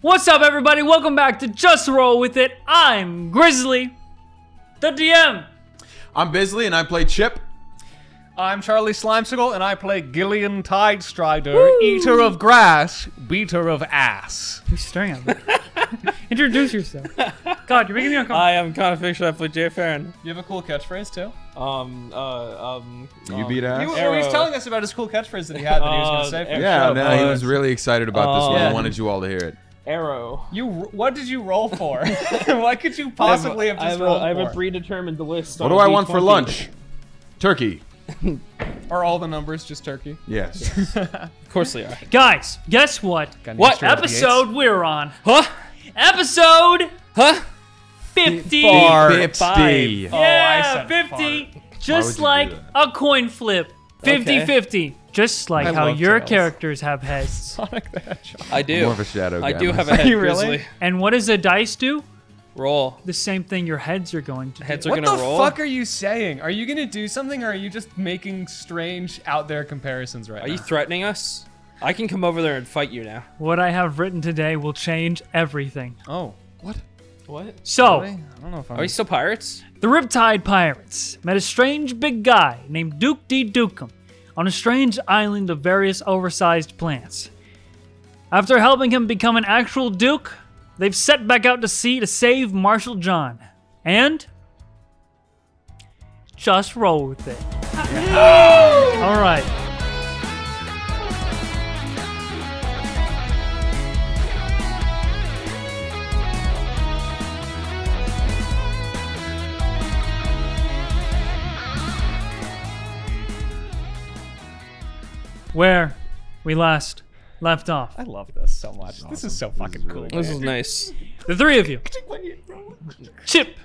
What's up, everybody? Welcome back to Just Roll With It. I'm Grizzly, the DM. I'm Bizly and I play Chip. I'm Charlie Slimecicle, and I play Gillion Tidestrider, eater of grass, beater of ass. Who's staring at me? Introduce yourself. God, you're making me uncomfortable. I am Condifiction up with Jay Ferin. You have a cool catchphrase too. Um, uh, um. You um, beat ass. He, he was telling us about his cool catchphrase that he had that he was going Uh, to say. For yeah, no, he uh, was really excited about this one. uh, I wanted you all to hear it. Arrow. You, what did you roll for? what could you possibly have I just have, a, rolled I have a predetermined list. What on do I a want for lunch? Turkey. Are all the numbers just turkey? Yes. Of course they are. Guys, guess what? What Episode we're on. Huh? Episode Huh? 50. Far. 50. Five. Oh, I Yeah, said 50. would Just like a coin flip. 50 Okay. 50. Just like I how love your tails. characters have heads. Sonic the Hedgehog. I do. More of a shadow. I do have a head you really? grizzly. And what does a dice do? Roll. The same thing your heads are going to Heads do. are What gonna the roll. fuck are you saying? Are you gonna do something, or are you just making strange, out there comparisons right Are now? you threatening us? I can come over there and fight you now. What I have written today will change everything. oh, What? What? So, really? I don't know if I'm. Are we still pirates? The Riptide Pirates met a strange big guy named Duke D. Dukem on a strange island of various oversized plants. After helping him become an actual Duke, they've set back out to sea to save Marshal John. And just roll with it. All right. Where we last left off. I love this so much. This is so fucking cool. This is nice. The three of you Chip,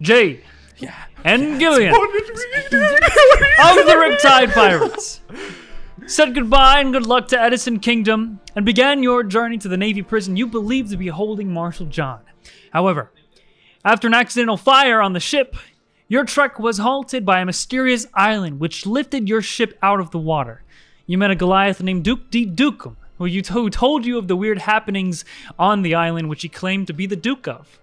Jay, Yeah. and Gillion of the Riptide Pirates said goodbye and good luck to Edison Kingdom and began your journey to the Navy prison you believed to be holding Marshal John. However, after an accidental fire on the ship, your trek was halted by a mysterious island which lifted your ship out of the water. You met a Goliath named Duke D. Dukem, who, you who told you of the weird happenings on the island which he claimed to be the Duke of.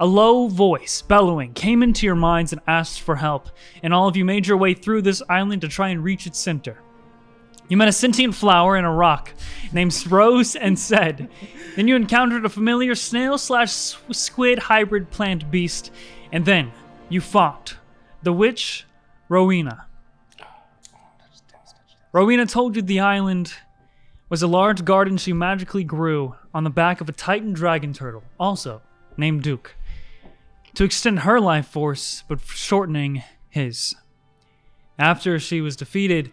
A low voice, bellowing, came into your minds and asked for help, and all of you made your way through this island to try and reach its center. You met a sentient flower in a rock named Rose and said. Then you encountered a familiar snail slash squid hybrid plant beast, and then you fought the witch Rowena. Rowena told you the island was a large garden she magically grew on the back of a titan dragon turtle, also named Duke, to extend her life force, but shortening his. After she was defeated,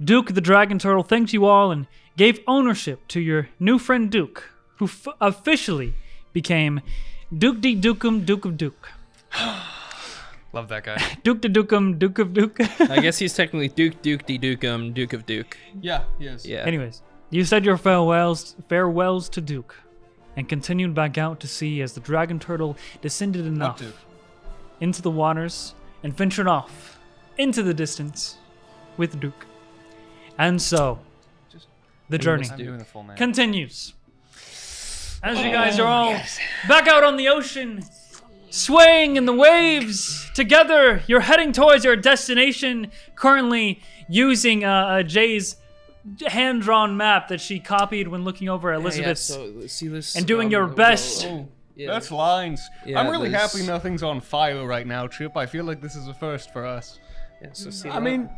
Duke the Dragon Turtle thanked you all and gave ownership to your new friend Duke, who f- officially became Duke de Dukem, Duke of Duke. Love that guy. Duke de Dukem, Duke of Duke. I guess he's technically Duke, Duke, de Dukem, Duke of Duke. yeah, he is. Yeah. Anyways, you said your farewells, farewells to Duke, and continued back out to sea as the Dragon Turtle descended enough Duke. into the waters and ventured off into the distance with Duke. And so, the journey the continues. As you oh, guys are all back out on the ocean, swaying in the waves together, you're heading towards your destination. Currently using uh, uh, Jay's hand-drawn map that she copied when looking over Elizabeth's. Yeah, so, see this, and doing um, your oh, best. oh, yeah. That's lines. Yeah, I'm really there's- happy nothing's on fire right now, Chip. I feel like this is a first for us. yeah, so see I mean,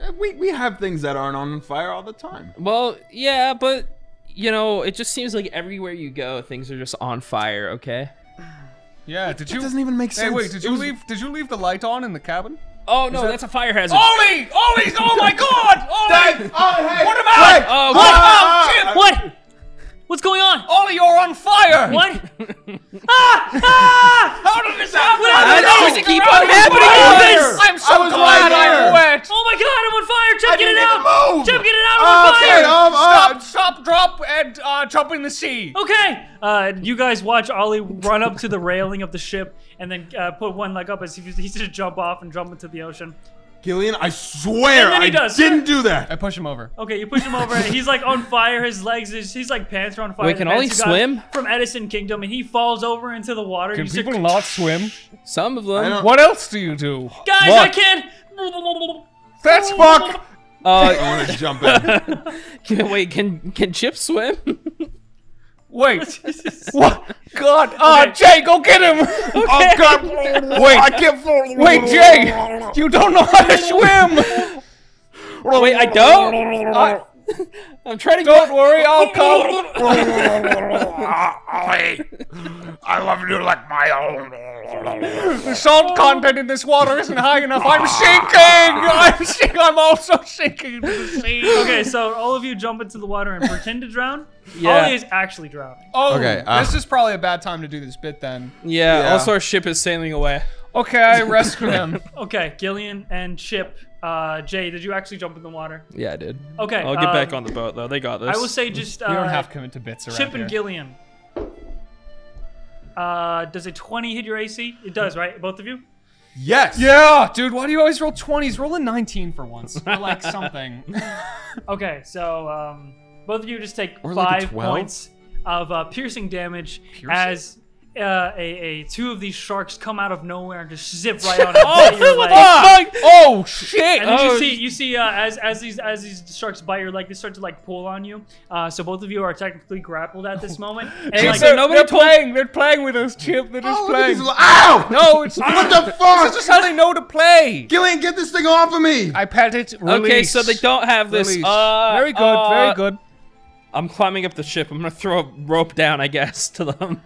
uh, we, we have things that aren't on fire all the time. well, yeah, but you know, it just seems like everywhere you go, things are just on fire. Okay. Yeah, did It you? doesn't even make sense. Hey, wait, did you was- leave? Did you leave the light on in the cabin? Oh no, that's a fire hazard. Ollie! Ollie! Oh my God! Ollie! Oh, hey! Put him out! Hey! Oh, Put him out, ah, Chip! ah, What? What's going on? Ollie, you're on fire! What? ah! Ah! How did this happen? What happened? I How don't does it keep on happening I'm to fire. us? I'm so I was glad I'm wet. Oh my god, I'm on fire! Chip, I get it out! even move. Chip, get it out! I'm on Okay, fire! um, Stop! uh, Stop! Drop and uh, jump in the sea. Okay. Uh, you guys watch Ollie run up to the railing of the ship and then uh, put one leg up as if he's going to jump off and jump into the ocean. Gillion, I swear And then he I does. didn't do that. I push him over. Okay, you push him over. and He's like on fire. His legs, is, he's like pants are on fire. Wait, can pants Ollie swim? From Edison Kingdom, and he falls over into the water. Can You see- people not swim? Some of them. What else do you do? Guys, What? I can't. That's fuck. I Uh, want to jump in. can, wait, can can Chip swim? Wait. what? God. Oh, Okay. Jay, go get him. Oh God! Wait. I can't fall. Wait, Jay. You don't know how to swim. Wait, I don't. I- I'm trying to. don't worry, I'll come. Ollie, I love you like my own. The salt content in this water isn't high enough. I'm sinking. I'm sinking. I'm also sinking into the sea. Okay, so all of you jump into the water and pretend to drown. Yeah. Ollie is actually drowning. Oh, Okay, uh, this is probably a bad time to do this bit then. Yeah, Yeah. Also, our ship is sailing away. Okay, I rescue him. Okay, Gillion and Chip. Uh, Jay, did you actually jump in the water? Yeah, I did. Okay, I'll get back um, on the boat though. They got this. I will say just uh, We don't have to commit to bits around Chip here. and Gillion. Uh, does a 20 hit your AC? It does, right? Both of you? Yes. Yeah, dude, why do you always roll 20s? Roll a 19 for once. Or like something. Okay, so um, both of you just take Or five 12? points of uh, piercing damage Piercing? as uh, a, a two of these sharks come out of nowhere and just zip right on and Oh, bite your leg. fuck! Oh, shit! And then Oh, you see, you see, uh, as as these as these sharks bite your leg, they start to like pull on you. Uh, so both of you are technically grappled at this moment. And Chip, like, they're, nobody they're told- playing. They're playing with us, Chip. They're just Oh, playing. these li- Ow! No, it's What the This fuck? is just how they know to play. Gillion, get this thing off of me! I pet it. Okay, so they don't have this. Uh, very good. uh, very good. I'm climbing up the ship. I'm gonna throw a rope down, I guess, to them.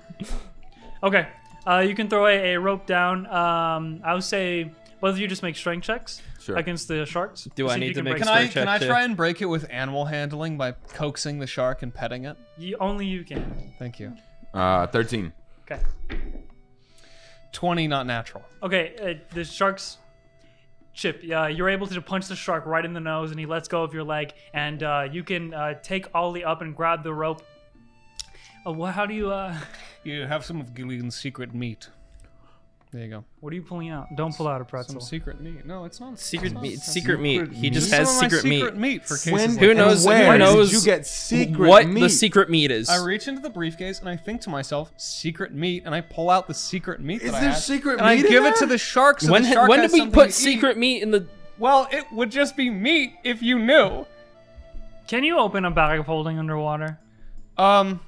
Okay, uh, you can throw a, a rope down. Um, I would say both of you just make strength checks Sure. against the sharks. Do I need to can make Can strength I can I try and break it with animal handling by coaxing the shark and petting it? You, only you can. Thank you. Uh, 13. Okay. 20, not natural. Okay, uh, the sharks. Chip, uh, you're able to punch the shark right in the nose, and he lets go of your leg, and uh, you can uh, take Ollie up and grab the rope. Uh, wha how do you? Uh, You have some of Gillion's secret meat. There you go. what are you pulling out? Don't pull out a pretzel. Some secret meat. No, it's not. Secret it's not- meat. it's Secret meat. secret He just Some has of my secret meat. secret meat for cases When, like Who and that. knows- who knows did you get secret meat? what meat? the secret meat is? I reach into the briefcase and I think to myself, secret meat, and I pull out the secret meat Is that I there had, secret and I meat in give it to the shark. So when the shark when has did we put to eat. secret meat in the? Well, it would just be meat if you knew. Can you open a bag of holding underwater? Um,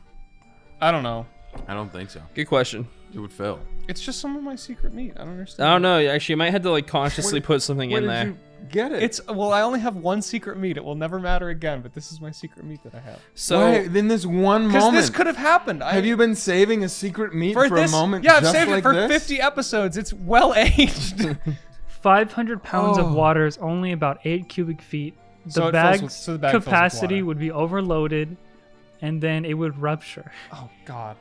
I don't know. I don't think so. Good question. It would fail. It's just some of my secret meat. I don't understand. I don't know. Actually, you might have to like consciously put something Where in did there. you get it? It's well, I only have one secret meat. It will never matter again. But this is my secret meat that I have. So Why? In this one Because moment. this could have happened. I, Have you been saving a secret meat for for, this? a moment? yeah, I've just saved like it for this? 50 episodes. It's well aged. 500 pounds Oh. of water is only about 8 cubic feet. The So it fills bag's so the bag capacity would be overloaded, and then it would rupture. oh God.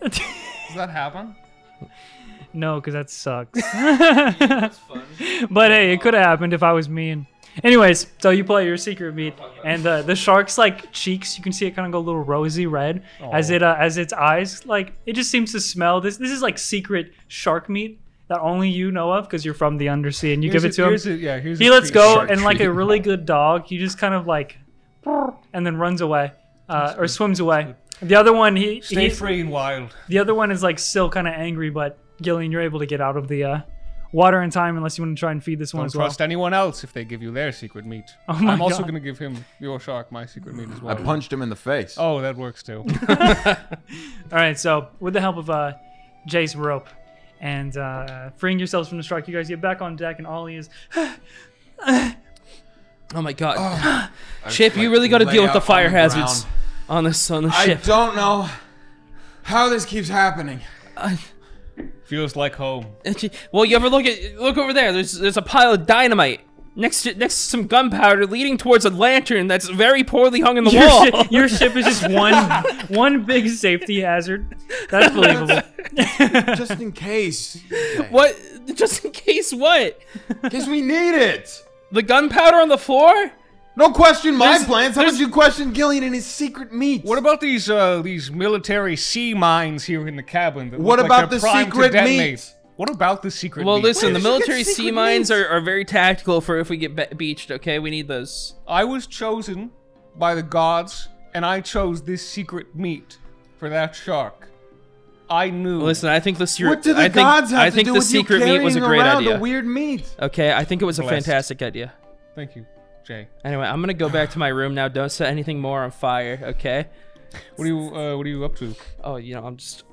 Does that happen? no, because that sucks. But hey, it could have happened if I was mean. Anyways, so you play your secret meat, and uh, the shark's like cheeks, you can see it kind of go a little rosy red as it uh, as its eyes like it just seems to smell. This this is like secret shark meat that only you know of because you're from the undersea, and you give it Here's to a- him. here's a- yeah, here's he a lets go and like a really good dog he just kind of like and then runs away uh, or swims away the other one he, Stay he free and wild. the other one is like still kind of angry but gillion you're able to get out of the uh, water in time unless you want to try and feed this one Don't as well trust anyone else if they give you their secret meat. Oh my I'm also going to give him your shark my secret meat as well. I punched him in the face. Oh, that works too. all right so with the help of uh, jay's rope and uh, freeing yourselves from the shark you guys get back on deck and ollie is oh my god, I Chip, just, you really got to deal with the fire hazards ground. On this on the ship. I ship. don't know how this keeps happening. Feels like home. Well, you ever look at look over there? There's there's a pile of dynamite next to next to some gunpowder leading towards a lantern that's very poorly hung in the your, wall. shi- your ship is just one one big safety hazard that's believable Just in case. what? Just in case what? In case we need it. The gunpowder on the floor? Don't question my There's- plans. How there's- would you question Gillion and his secret meat? What about these uh these military sea mines here in the cabin? That What about like the secret detonate? meat? What about the secret? Well, meat? listen, the did you get military sea mines are, are very tactical for if we get be- beached, okay? We need those. I was chosen by the gods, and I chose this secret meat for that shark. I knew. Listen, I think the secret. What do the I think, gods have I to think do the with you meat was a carrying great around idea. The weird meat. Okay, I think it was a Blessed. fantastic idea. Thank you, Jay. Anyway, I'm gonna go back to my room now. Don't set anything more on fire, okay? What are you? Uh, what are you up to? Oh, you know, I'm just.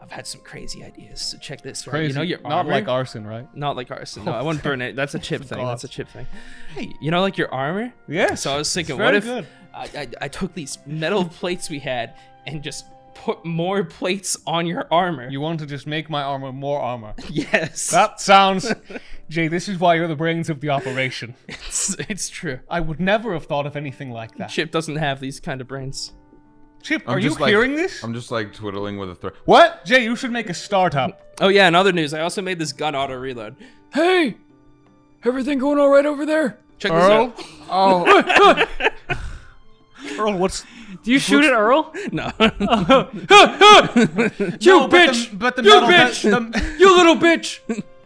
I've had some crazy ideas. So check this. Right? Crazy. You know your Not armor? like arson, right? Not like arson. No, I wouldn't burn it. That's a chip thing. God. That's a chip thing. Hey, you know, like your armor. Yeah. So I was thinking, what if. I, I, I took these metal plates we had and just put more plates on your armor? you want to just make my armor more armor? yes. That sounds. Jay, this is why you're the brains of the operation. it's, it's true. I would never have thought of anything like that. Chip doesn't have these kind of brains. Chip, I'm are you like- hearing this? I'm just like twiddling with a thread. What? Jay, you should make a startup. Oh yeah, in other news, I also made this gun auto reload. Hey, everything going all right over there? Check this out. Oh, Earl, what's Do you shoot at Earl? No. you No, but bitch! the- but the you metal- bitch! the- you little bitch!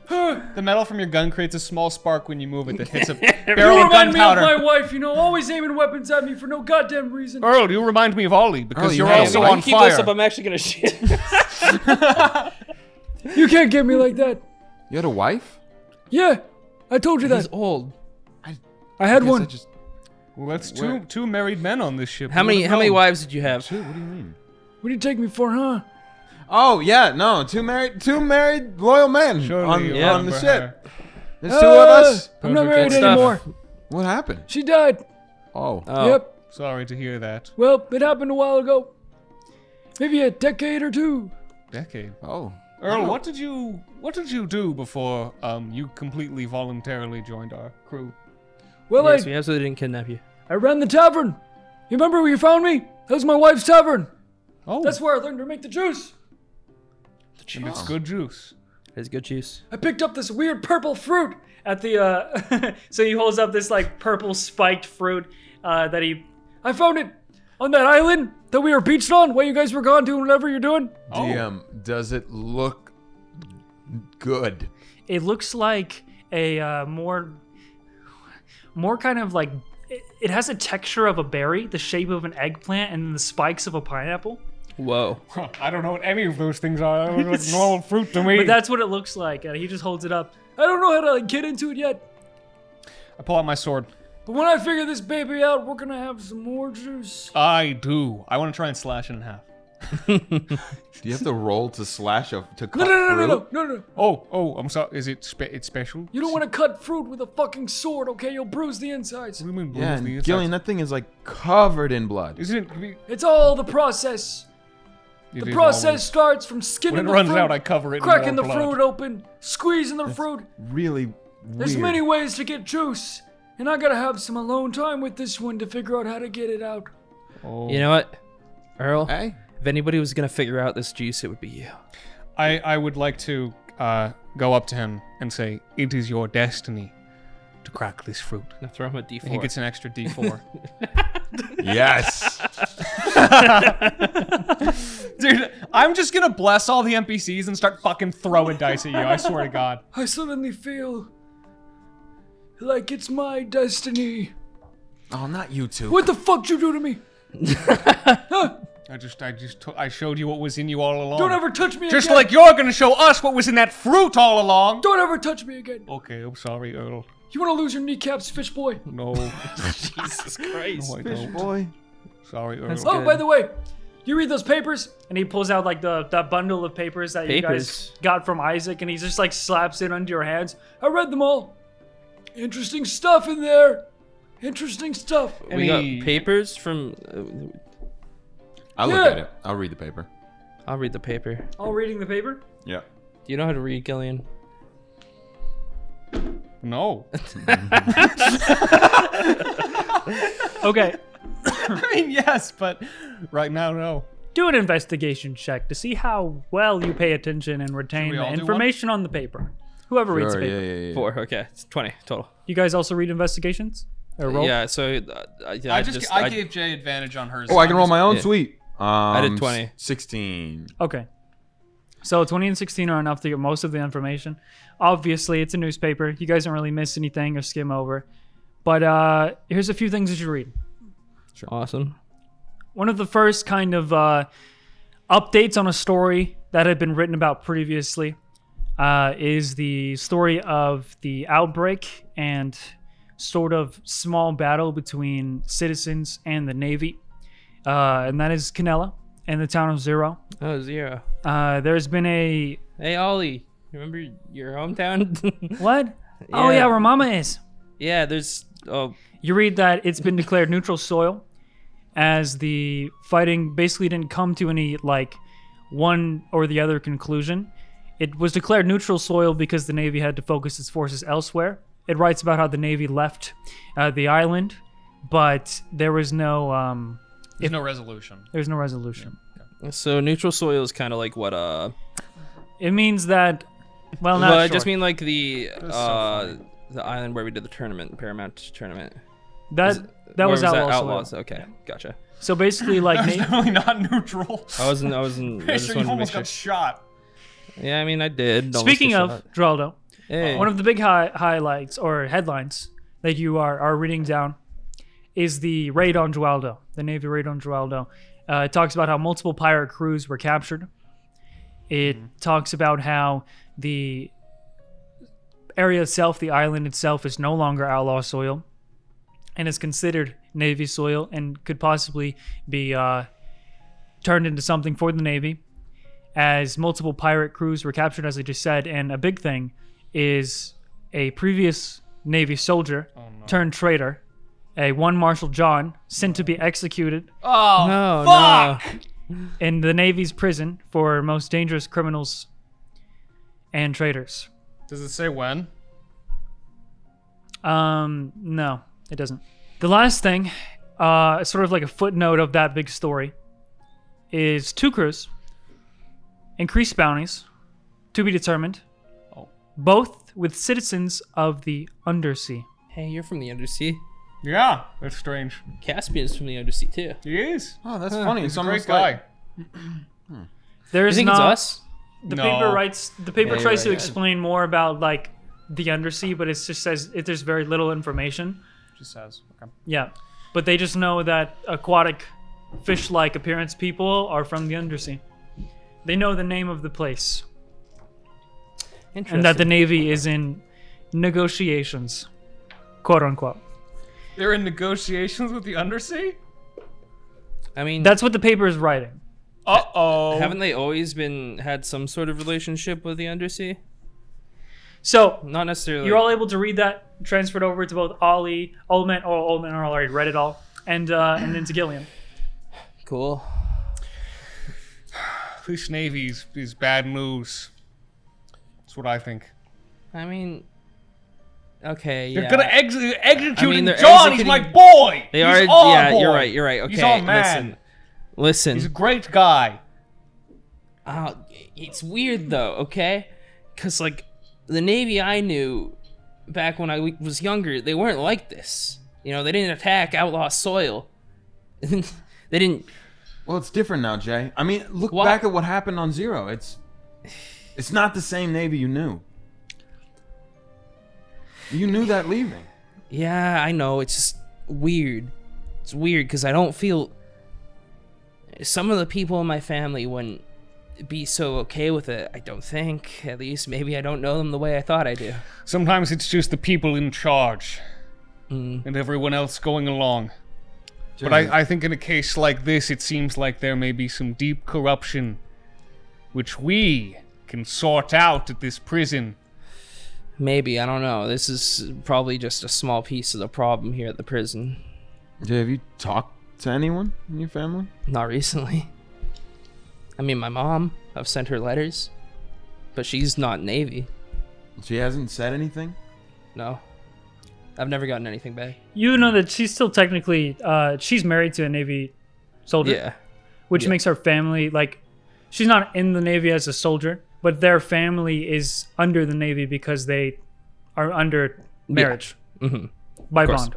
the metal from your gun creates a small spark when you move it that hits a You barrel of remind me of my wife, you know, always aiming weapons at me for no goddamn reason. Earl, you remind me of Ollie because Earl, you you're have a also wife? on Keep this up. I'm actually gonna shit. You can't get me like that. you had a wife? Yeah, I told you He's that. old. I I had Guess I one. just. Well, that's two Where- two married men on this ship. How You many would've how many known. wives did you have? Shit, what do you mean? What do you take me for, huh? Oh yeah, no, two married, two married loyal men Surely on, you Yeah. on the remember ship. her. There's two of us. Uh, I'm not Perfect. married Good stuff. anymore. What happened? She died. Oh, Oh. Yep. Sorry to hear that. Well, it happened a while ago. Maybe a decade or two. Decade. oh. Earl, what did you what did you do before um you completely voluntarily joined our crew? Well, Yes, I, we absolutely didn't kidnap you. I ran the tavern. You remember where you found me? That was my wife's tavern. Oh, That's where I learned to make the juice. The and it's good juice. It's good juice. I picked up this weird purple fruit at the uh so he holds up this like purple spiked fruit uh that he I found it on that island that we were beached on while you guys were gone doing whatever you're doing. Oh. DM, does it look good? It looks like a uh, more more kind of like it, it has a texture of a berry, the shape of an eggplant, and the spikes of a pineapple. Whoa. Huh, I don't know what any of those things are. They look like normal fruit to me. But that's what it looks like, and he just holds it up. I don't know how to like, get into it yet, I pull out my sword. but when I figure this baby out, we're gonna have some more juice. I do. I want to try and slash it in half. Do you have to roll to slash a to cut No, no, no, no, fruit? no, no, no. Oh, oh, I'm sorry. Is it spe- it's special? You don't want to cut fruit with a fucking sword, okay? You'll bruise the insides. What do you mean? Yeah, the insides? Gillion, that thing is like covered in blood. Isn't it? It's all the process. it The process always- starts from skinning When it the runs fruit, out, I cover it. in cracking more the blood. fruit open, squeezing the fruit. Really Weird. There's many ways to get juice, and I gotta have some alone time with this one to figure out how to get it out. Oh. You know what, Earl? Hey, If anybody was gonna figure out this juice, it would be you. I I would like to uh, go up to him and say, "It is your destiny to crack this fruit." Now throw him a D4. And he gets an extra D4. yes. Dude, I'm just gonna bless all the NPCs and start fucking throwing dice at you. I swear to God. I suddenly feel like it's my destiny. oh, not you two. What the fuck did you do to me? I just, I just, to- I showed you what was in you all along. Don't ever touch me again Just again. like you're gonna show us what was in that fruit all along. Don't ever touch me again. Okay, I'm sorry, Earl. You wanna lose your kneecaps, fish boy? No, Jesus Christ. no, Fish don't. boy. Sorry, Earl. That's Oh, Good. by the way, you read those papers? And he pulls out like the that bundle of papers that you guys got from Isaac, and he just like slaps it under your hands. I read them all. Interesting stuff in there. Interesting stuff. We got papers from. Uh, I'll look at it. I'll read the paper. I'll read the paper. All reading the paper. Yeah. Do you know how to read, Gillion? No. Okay. I mean, yes, but right now, no. Do an investigation check to see how well you pay attention and retain the all do one? information on the paper. Whoever reads the Sure, paper. yeah, yeah, yeah. Four. Okay, it's twenty total. You guys also read investigations? Or roll? Yeah. So uh, I- yeah, I just, I, gave Jay advantage on hers. Oh, I can roll my own. Yeah. Sweet. Um, did 20. Sixteen. Okay. So 20 and 16 are enough to get most of the information. Obviously, it's a newspaper. You guys don't really miss anything or skim over. But uh, here's a few things that you read. Awesome. One of the first kind of uh, updates on a story that had been written about previously uh, is the story of the outbreak and sort of small battle between citizens and the Navy. Uh, and that is Canella and the town of Zero. Oh, zero. Uh, there's been a. Hey, Ollie. Remember your hometown? What? Oh, Yeah. yeah, where Mama is. yeah, there's. Oh, You read that it's been declared neutral soil as the fighting basically didn't come to any like one or the other conclusion. It was declared neutral soil because the Navy had to focus its forces elsewhere. It writes about how the Navy left uh, the island, but there was no um, There's no resolution. There's no resolution. so neutral soil is kind of like what? Uh, It means that well, not well, I just mean like the uh, funny. the island where we did the tournament, Paramount tournament. that that Where was, outlaw soil. Outlaws. Okay, gotcha. So basically, like That's Na- definitely not neutral. I wasn't. I wasn't. I Pretty just sure you wanted to almost sure. got shot. Yeah, I mean, I did. almost speaking of shot. Geraldo, hey, One of the big hi- highlights or headlines that you are, are reading down is the raid on Geraldo, the Navy raid on Geraldo. Uh, it talks about how multiple pirate crews were captured. It talks about how the area itself, the island itself, is no longer outlaw soil and is considered Navy soil and could possibly be uh, turned into something for the Navy. As multiple pirate crews were captured, as I just said, and a big thing is a previous Navy soldier turned traitor, a one Marshal John, sent to be executed Oh, no, fuck! in the Navy's prison for most dangerous criminals and traitors. Does it say when? Um, no, it doesn't. The last thing, uh, sort of like a footnote of that big story, is two crews, increased bounties, to be determined, Oh. both with citizens of the undersea. Hey, you're from the undersea. Yeah, that's strange. Caspian's from the undersea too. He is. Oh, that's funny. He's It's a great almost guy. like There's You think not, it's us? The No. paper writes. The paper Yeah, you're tries to right. explain more about like the undersea, but it just says it, there's very little information. Just says. Okay. Yeah, but they just know that aquatic, fish-like appearance people are from the undersea. They know the name of the place, Interesting. and that the navy is in negotiations, quote unquote. They're in negotiations with the undersea? I mean, That's what the paper is writing. Uh oh. haven't they always been had some sort of relationship with the undersea? So Not necessarily. you're all able to read that, transferred over to both Ollie, Oldman, or Oldman already read it all, and uh, and then to Gillian. cool. Police Navy's is bad news. That's what I think. I mean, okay, They're gonna ex- executing they're John. He's my boy. They He's are. our Yeah, boy. you're right. You're right. Okay, He's our man. listen. Listen. He's a great guy. Uh, it's weird though, okay? Because like the Navy I knew back when I was younger, they weren't like this. You know, they didn't attack outlaw soil. they didn't. Well, it's different now, Jay. I mean, look What? back at what happened on Zero. It's it's not the same Navy you knew. You knew that leaving. Yeah, I know. It's just weird. It's weird because I don't feel. Some of the people in my family wouldn't be so okay with it. I don't think. At least maybe I don't know them the way I thought I do. Sometimes it's just the people in charge Mm. and everyone else going along. But I, I think in a case like this, it seems like there may be some deep corruption, which we can sort out at this prison. Maybe I don't know. This is probably just a small piece of the problem here at the prison. Jay, have you talked to anyone in your family? Not recently. I mean, my mom. I've sent her letters, but she's not Navy. She hasn't said anything. No, I've never gotten anything back. You know that she's still technically uh, she's married to a Navy soldier, Yeah, which yeah. makes her family like she's not in the Navy as a soldier, but their family is under the Navy because they are under marriage hmm by bond.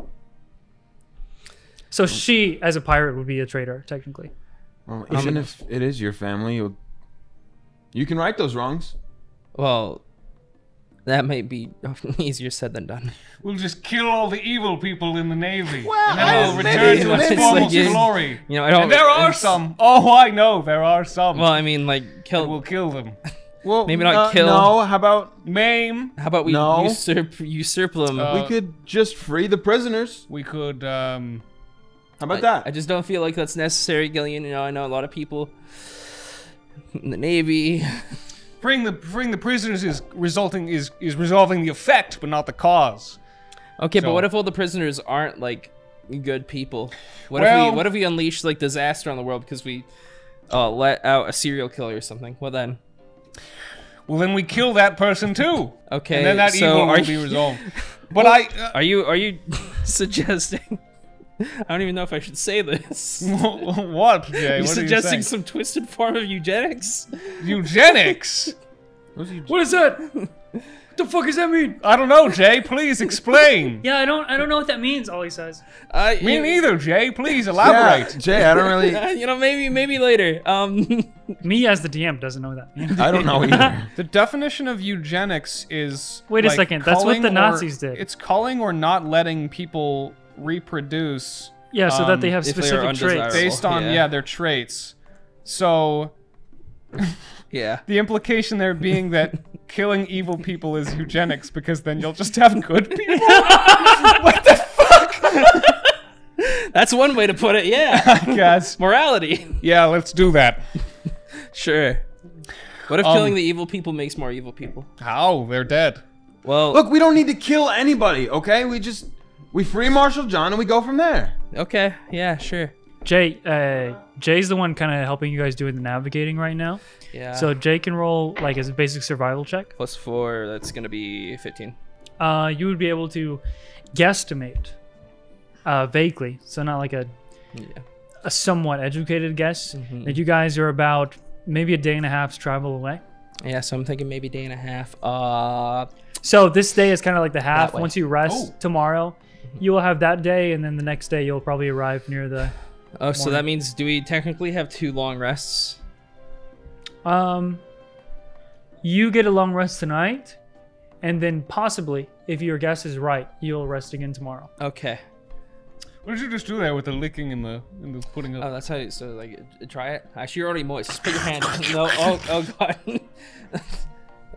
So she, as a pirate, would be a traitor technically. Well, Um, even if it is your family, you'll You can right those wrongs. Well, that might be easier said than done. We'll just kill all the evil people in the navy. Well, and then I- we'll maybe- return to its maybe- former like, glory. You know, I don't. And there are some. Oh, I know. There are some. Well, I mean, like kill. we'll kill them. Well, Maybe not uh, kill. No, how about Maim. how about we No. usurp usurp them? Uh, we could just free the prisoners? We could. um... How about I, that? I just don't feel like that's necessary, Gillion. You know, I know a lot of people in the Navy. Freeing the freeing the prisoners is resulting is is resolving the effect, but not the cause. Okay, but what if all the prisoners aren't like good people? What if we what if we unleash like disaster on the world because we uh, let out a serial killer or something? Well then, Well, then we kill that person too. okay. and then that so evil are will be resolved. But I. Uh, are you are you suggesting? I don't even know if I should say this. what, Jay? you what are you suggesting saying? some twisted form of eugenics? eugenics? What is that? What the fuck does that mean? I don't know, Jay. Please explain. Yeah, I don't I don't know what that means. All he says. Uh, Me you- neither, Jay. Please elaborate. yeah, elaborate. Jay, I don't really. You know, maybe maybe later. Um, Me as the DM doesn't know that. I don't know either. The definition of eugenics is. Wait a second, that's what culling the or- Nazis did. It's calling or not letting people reproduce Yeah, so that they Um, have if they specific traits. based on yeah. yeah. their traits. So yeah. the implication there being that killing evil people is eugenics because then you'll just have good people. what the fuck? That's one way to put it. Yeah. fuck, guys? Morality. Yeah, let's do that. Sure. What if Um, killing the evil people makes more evil people? How? They're dead. Well, Look, we don't need to kill anybody, okay? We just we free Marshal John and we go from there. okay. Yeah, sure. Jay, uh, Jay's the one kind of helping you guys doing the navigating right now. Yeah. So Jay can roll like as a basic survival check. plus four, that's gonna be 15. Uh, you would be able to guesstimate uh, vaguely, so not like a Yeah. a somewhat educated guess Mhm. that you guys are about maybe a day and a half's travel away. Yeah, so I'm thinking maybe day and a half. Uh, So this day is kind of like the half. Once you rest Oh. tomorrow, you will have that day, and then the next day you'll probably arrive near the. Oh, so that means do we technically have two long rests? Um, you get a long rest tonight, and then possibly, if your guess is right, you'll rest again tomorrow. Okay. What did you just do there with the licking and the and the putting up? Oh, that's how. You, so like, try it. Actually, you're already moist. Just put your hand. no. Oh, oh god.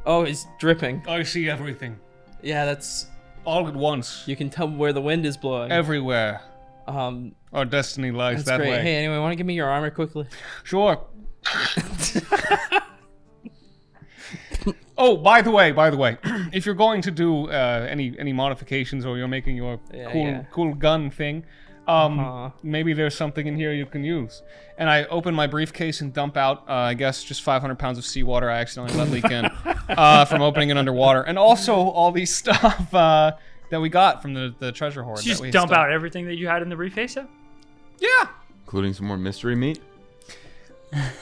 oh, it's dripping. I see everything Yeah, that's. all at once, You can tell where the wind is blowing. everywhere. Um, Our destiny lies that's that great. way. Hey, anyway, want to give me your armor quickly? Sure. oh, by the way, by the way, if you're going to do uh, any any modifications or you're making your Yeah, cool yeah. cool gun thing, um, Uh-huh. maybe there's something in here you can use. And I open my briefcase and dump out, uh, I guess, just 500 pounds of seawater I accidentally let leak in uh, from opening it underwater, and also all these stuff uh, that we got from the the treasure hoard. So you just we dump stole. out everything that you had in the briefcase. Yeah. Yeah. Including some more mystery meat.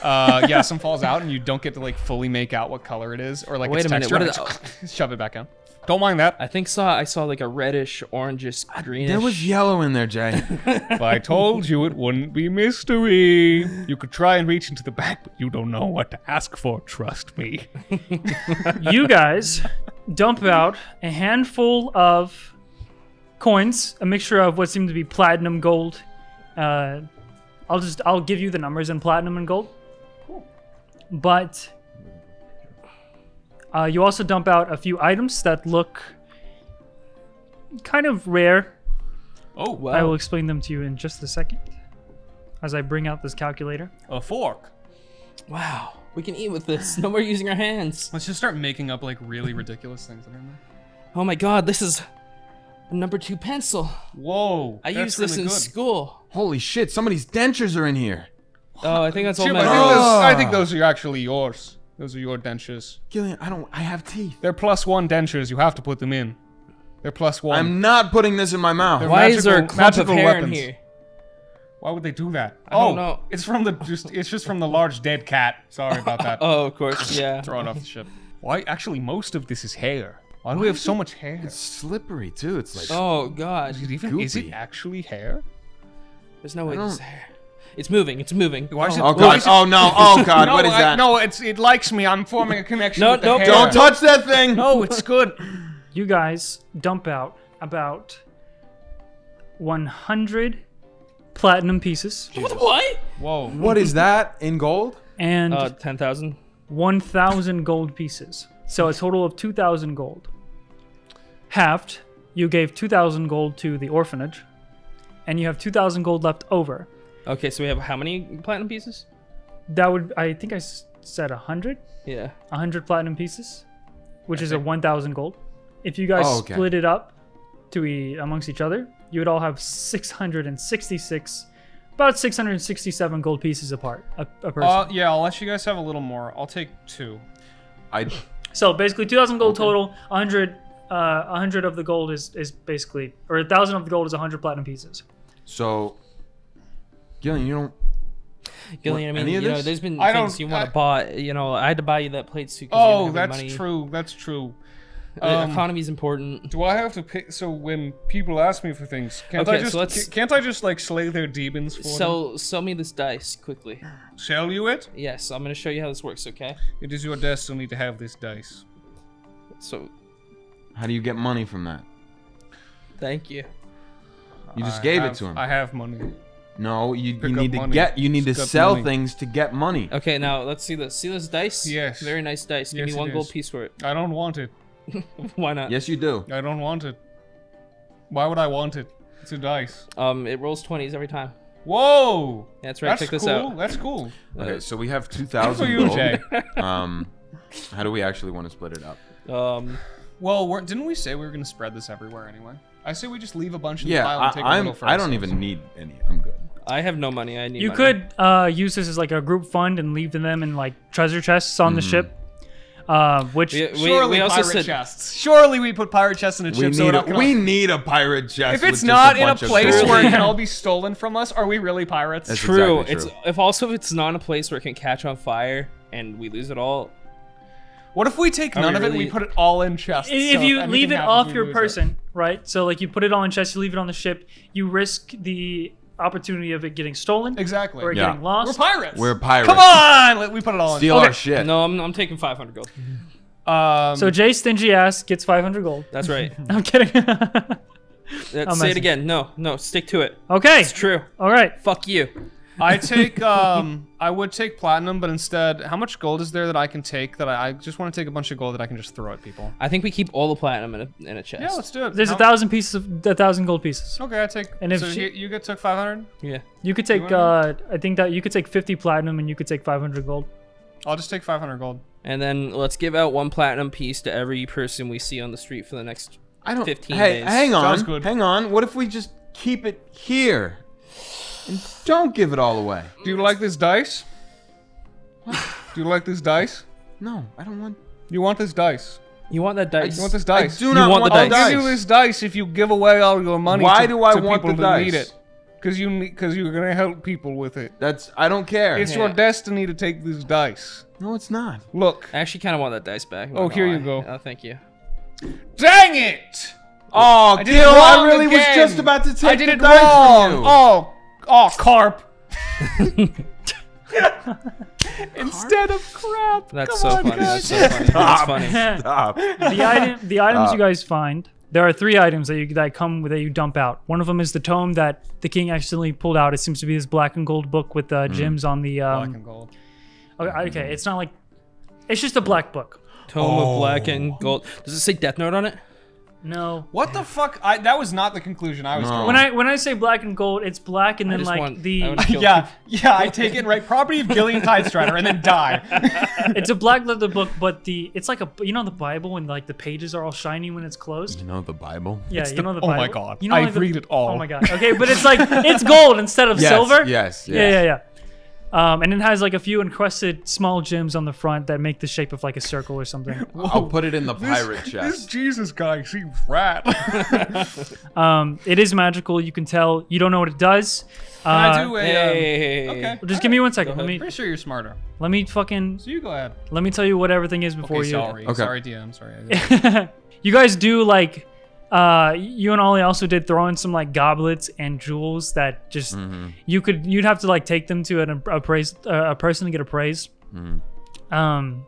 Uh, yeah, some falls out and you don't get to like fully make out what color it is or like Wait its a minute, texture. what and shove it back in. Don't mind that. I think saw I saw like a reddish, orangish, greenish. There was yellow in there, Jay. if I told you it wouldn't be mystery. You could try and reach into the back, but you don't know what to ask for. Trust me. you guys dump out a handful of coins, a mixture of what seemed to be platinum, gold. Uh, I'll just I'll give you the numbers in platinum and gold. Cool. But uh, you also dump out a few items that look kind of rare. Oh, Wow. I will explain them to you in just a second as I bring out this calculator. a fork. Wow. We can eat with this. No more using our hands. Let's just start making up like really ridiculous things that are in there. Oh my god, this is a number two pencil. Whoa, I that's used this really in good. school. Holy shit, somebody's dentures are in here. Oh, I think that's all Chip, I, think Oh. those, I think those are actually yours. Those are your dentures. Gillion, I don't I have teeth. They're plus one dentures. You have to put them in. They're plus one. I'm not putting this in my mouth. They're Why is there a magical- clump of hair weapons. in here? Why would they do that? I oh, don't know. it's from the just. It's just from the large dead cat. Sorry about that. Oh, of course, yeah. Throw it off the ship. Why? Actually, most of this is hair. Why do we have so much hair? It's slippery too. It's like Oh god, Is it even? Is it actually hair? there's no way it's hair. It's moving. It's moving. Why is it- Oh why god. is it- Oh no. Oh god. no, what is I- that? no, it's it likes me. I'm forming a connection. No, with the no, hair. Don't touch that thing. No, it's good. You guys dump out about 100 platinum pieces What? Whoa. What is that in gold? and Uh, ten thousand. 1,000 gold pieces. So a total of 2,000 gold. Halved, you gave 2,000 gold to the orphanage, and you have 2,000 gold left over. Okay, so we have how many platinum pieces? That would, I think I s- said 100? Yeah. 100 platinum pieces, which is a 1,000 gold. If you guys Oh, okay. split it up to e- amongst each other, you would all have 666, about 667 gold pieces apart, a, a person. Uh, yeah, I'll let you guys have a little more. I'll take two. I. So basically, 2,000 gold total. 100, uh, 100 of the gold is is basically, or a 1,000 of the gold is a 100 platinum pieces. So. Gillion, you don't. Gillion, I mean, you of know, this? there's been I things you want to buy. You know, I had to buy you that plate suit. 'cause Oh, you that's money. true. That's true. The Um, economy's important. Do I have to pay? So when people ask me for things, can't I just so let's- can't I just like slay their demons for them? Sell, sell me this dice quickly. Sell you it? Yes, I'm gonna show you how this works. Okay. It is your destiny to have this dice. So, How do you get money from that? thank you. You just I gave have- it to him. I have money. no, you, you need to money. get. You need to Pick up sell money. things to get money. Okay, now let's see this. See this dice? Yes. Very nice dice. Give Yes, me one gold is. piece for it. I don't want it. Why not? Yes, you do. I don't want it. Why would I want it? It's a dice. Um, it rolls twenties every time. Whoa! That's right. That's check this out. That's cool. Okay, so we have two thousand Good for you, gold. Jay. Um, how do we actually want to split it up? Um, Well, we're, didn't we say we were gonna spread this everywhere anyway? I say we just leave a bunch in the Yeah, pile and I, take a I'm. little for I don't ourselves. even need any. I'm good. I have no money. I need. You money. could uh, use this as like a group fund and leave them in like treasure chests on the Mm-hmm. ship. Uh, which We, we, Surely we also pirate said chests. Surely we put pirate chests in a We ship so need. it A, can we need a pirate chest. If it's just not a in a bunch place where it can all be stolen from us, are we really pirates? That's true. exactly It's if also if it's not a place where it can catch on fire and we lose it all. What if we take none we of it and we put it all in chests? if so you anything leave it happens, off we your lose it? person, right? So like you put it all in chests, you leave it on the ship, you risk the opportunity of it getting stolen Exactly. or it Yeah. getting lost. We're pirates. We're pirates. Come on! Let- We put it all in. Steal Okay. our shit. No, I'm, I'm taking 500 gold. Um, So Jay stingy ass gets 500 gold. That's right. I'm kidding. That's, I'm say it again. No, no, stick to it. okay. It's true. All right. Fuck you. I take um I would take platinum, but instead, how much gold is there that I can take that I, I just want to take a bunch of gold that I can just throw at people? I think we keep all the platinum in a, in a chest. Yeah, let's do it. There's a thousand pieces of a thousand gold pieces. Okay, I take. And if so she- you, you get took 500, Yeah. You could take. wanna- Uh, I think that you could take 50 platinum and you could take 500 gold. I'll just take 500 gold. And then let's give out one platinum piece to every person we see on the street for the next. I don't. 15 hey, days. hang on. Good. Hang on. What if we just keep it here and don't give it all away? Do you like this dice? Do you like this dice? No, I don't want. You want this dice? You want that dice? You want this dice? I do not want want, the the I'll dice. give you this dice if you give away all your money. Why to, do I to want people the who need dice? it? Because you need because you're gonna help people with it. That's. I don't care. It's your destiny to take this dice. no, it's not. Look. I actually kind of want that dice back. Oh, gonna here you lie. go. Oh, thank you. Dang it! Oh, I Gil, it I really again. was just about to take I did the it dice wrong. from you. Oh, oh, carp. Instead of crap. That's Come so on, funny. guys. That's so funny. That's funny. Stop. the item, the items Uh, you guys find. There are three items that you that come with that you dump out. One of them is the tome that the king accidentally pulled out. It seems to be this black and gold book with uh, gems on the. Black Um, and gold. okay, okay, it's not like. It's just a black book. Tome of black and gold. Does it say Death Note on it? No. What the fuck? I, that was not the conclusion I was No. going. When I when I say black and gold, it's black and I then like want- the wanna yeah, yeah, I take it right. Property of Gillion Tidestrider and then die. it's a black leather book, but the it's like a you know the Bible when like the pages are all shiny when it's closed. You know the Bible? Yeah, you the- know the oh Bible. my God. You know I like the- read it all. Oh my god. Okay, but it's like it's gold instead of Yes, silver. Yes. Yes. Yeah, yeah, yeah. Um, and it has like a few encrusted small gems on the front that make the shape of like a circle or something. I'll put it in the This- pirate This chest. Jesus guy seems rad. Um, it is magical. You can tell. You don't know what it does. Uh, I do a. Hey. Um, okay. Just give me one second. Let me Pretty sure you're smarter. let me fucking So you go ahead. let me tell you what everything is before Okay, you. sorry. Okay. Sorry, DM. Sorry. you guys do like uh, you and Ollie also did throw in some like goblets and jewels that just you could you'd have to like take them to an appraise uh, a person to get appraised. Um,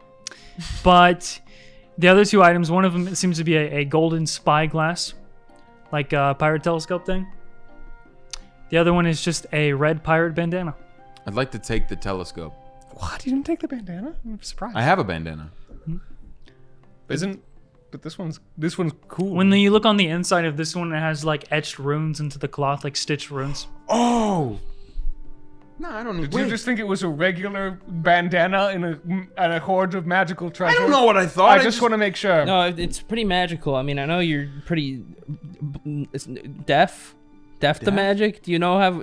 but the other two items, one of them seems to be a, a golden spyglass, like a pirate telescope thing. The other one is just a red pirate bandana. I'd like to take the telescope. What? You didn't take the bandana? I'm surprised. I have a bandana. Isn't. But this one's this one's cool. When you look on the inside of this one, it has like etched runes into the cloth, like stitched runes. Oh. No, I don't need. Did Wait, you just think it was a regular bandana in a in a hoard of magical treasure? I don't know what I thought. I just want to make sure. No, it's pretty magical. I mean, I know you're pretty b- it's deaf. Deaf to magic? Do you know how?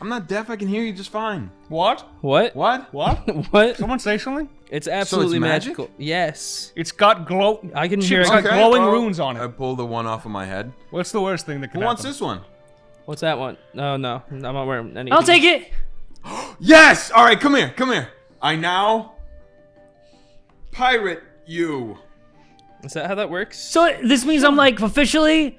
I'm not deaf. I can hear you just fine. What? What? What? What? what? Someone say something? It's absolutely magic? magical. Yes. It's got glow. I can Chip, hear It's it. got glowing well, runes on it. I it. pulled the one off of my head. What's the worst thing that Who could wants this one? What's that one? No, no, I'm not wearing any. I'll take it. Yes. All right. Come here. Come here. I now pirate you. Is that how that works? So this means I'm like officially.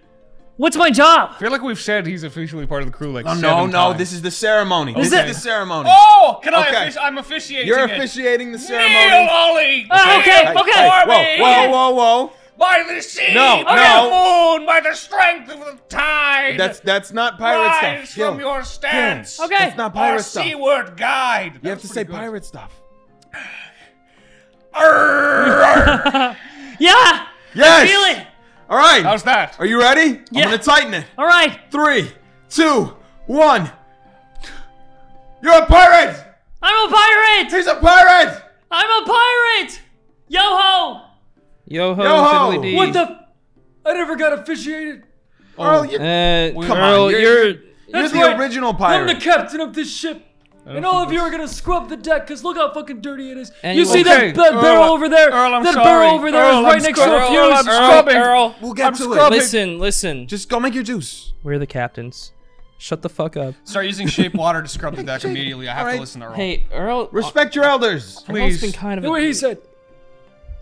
What's my job? I feel like we've said he's officially part of the crew like Oh, seven no, no. times. This is the ceremony. This it? is the ceremony. Oh, can I? Okay. Offici- I'm officiating You're it. officiating the Kneel, ceremony. Ollie. Oh, okay, Kneel okay. Hey, whoa, whoa, whoa, whoa. By the sea, No, by no. the moon, by the strength of the tide. That's that's not pirate Rise stuff. from Gil. your stance. Okay. That's not Our pirate stuff. seaward guide. You have to say pirate stuff. Yeah. Yes. Feel it. All right. How's that? Are you ready? Yeah. I'm gonna tighten it. All right. Three, two, one. You're a pirate. I'm a pirate. He's a pirate. I'm a pirate. Yo ho. Yo ho, Yo-ho! What the? I never got officiated. Earl, you, Uh, Come Earl, on, you're- you're. you're the right. original pirate. I'm the captain of this ship. Don't And all of you are gonna scrub the deck, cause look how fucking dirty it is. And you you- see Okay, that, that Earl, barrel over there? Earl, I'm that sorry. barrel over there is Earl, right I'm next scrubbing. to a Earl, fuse. I'm scrubbing. Earl, we'll get I'm to scrubbing. it. listen, listen. Just go make your juice. We're the captains. Shut the fuck up. Start using shape water to scrub the deck immediately. I have Alright. to listen to Earl. Hey, Earl. Uh, Respect your elders. Earl's been please. kind of. The a- way he said.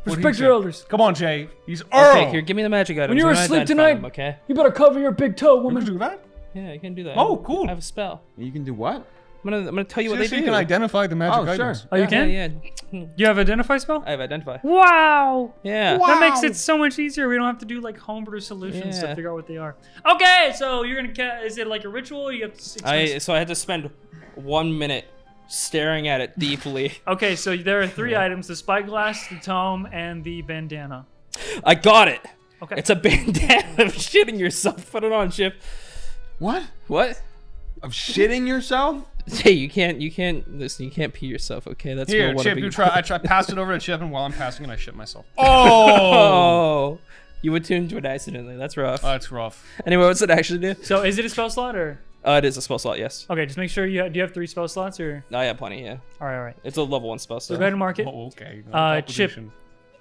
Respect your elders. Come on, Jay. He's Earl. Okay, here, give me the magic item. When you were asleep tonight, okay. you better cover your big toe, woman. You can do that? Yeah, I can do that. Oh, cool. I have a spell. You can do what? I'm gonna, I'm gonna tell you what Seriously, they you do. can identify the magic Oh, sure. items. Oh, you yeah, can? yeah. Hmm, You have identify spell? I have identify. Wow. Yeah. Wow. That makes it so much easier. We don't have to do like homebrew solutions to figure out what they are. Okay, so you're gonna ca- is it like a ritual? You have to. s- I explain- so I had to spend one minute staring at it deeply. Okay, so there are three items: the spyglass, the tome, and the bandana. I got it. Okay. It's a bandana of shitting yourself. Put it on, Chip. What? What? Of shitting yourself? Hey, you can't, you can't listen. You can't pee yourself. Okay, that's Here, what Chip, you try. I try. Pass it over to Chip, and while I'm passing it, I shit myself. Oh, Oh, you attuned to it accidentally. That's rough. that's rough. anyway, what's it actually do? So is it a spell slot or? Uh, it is a spell slot. Yes. Okay, just make sure you have, do you have three spell slots or? I have plenty. Yeah, All right, all right. it's a level one spell So slot. go ahead and mark it. Oh, okay. Uh, Chip.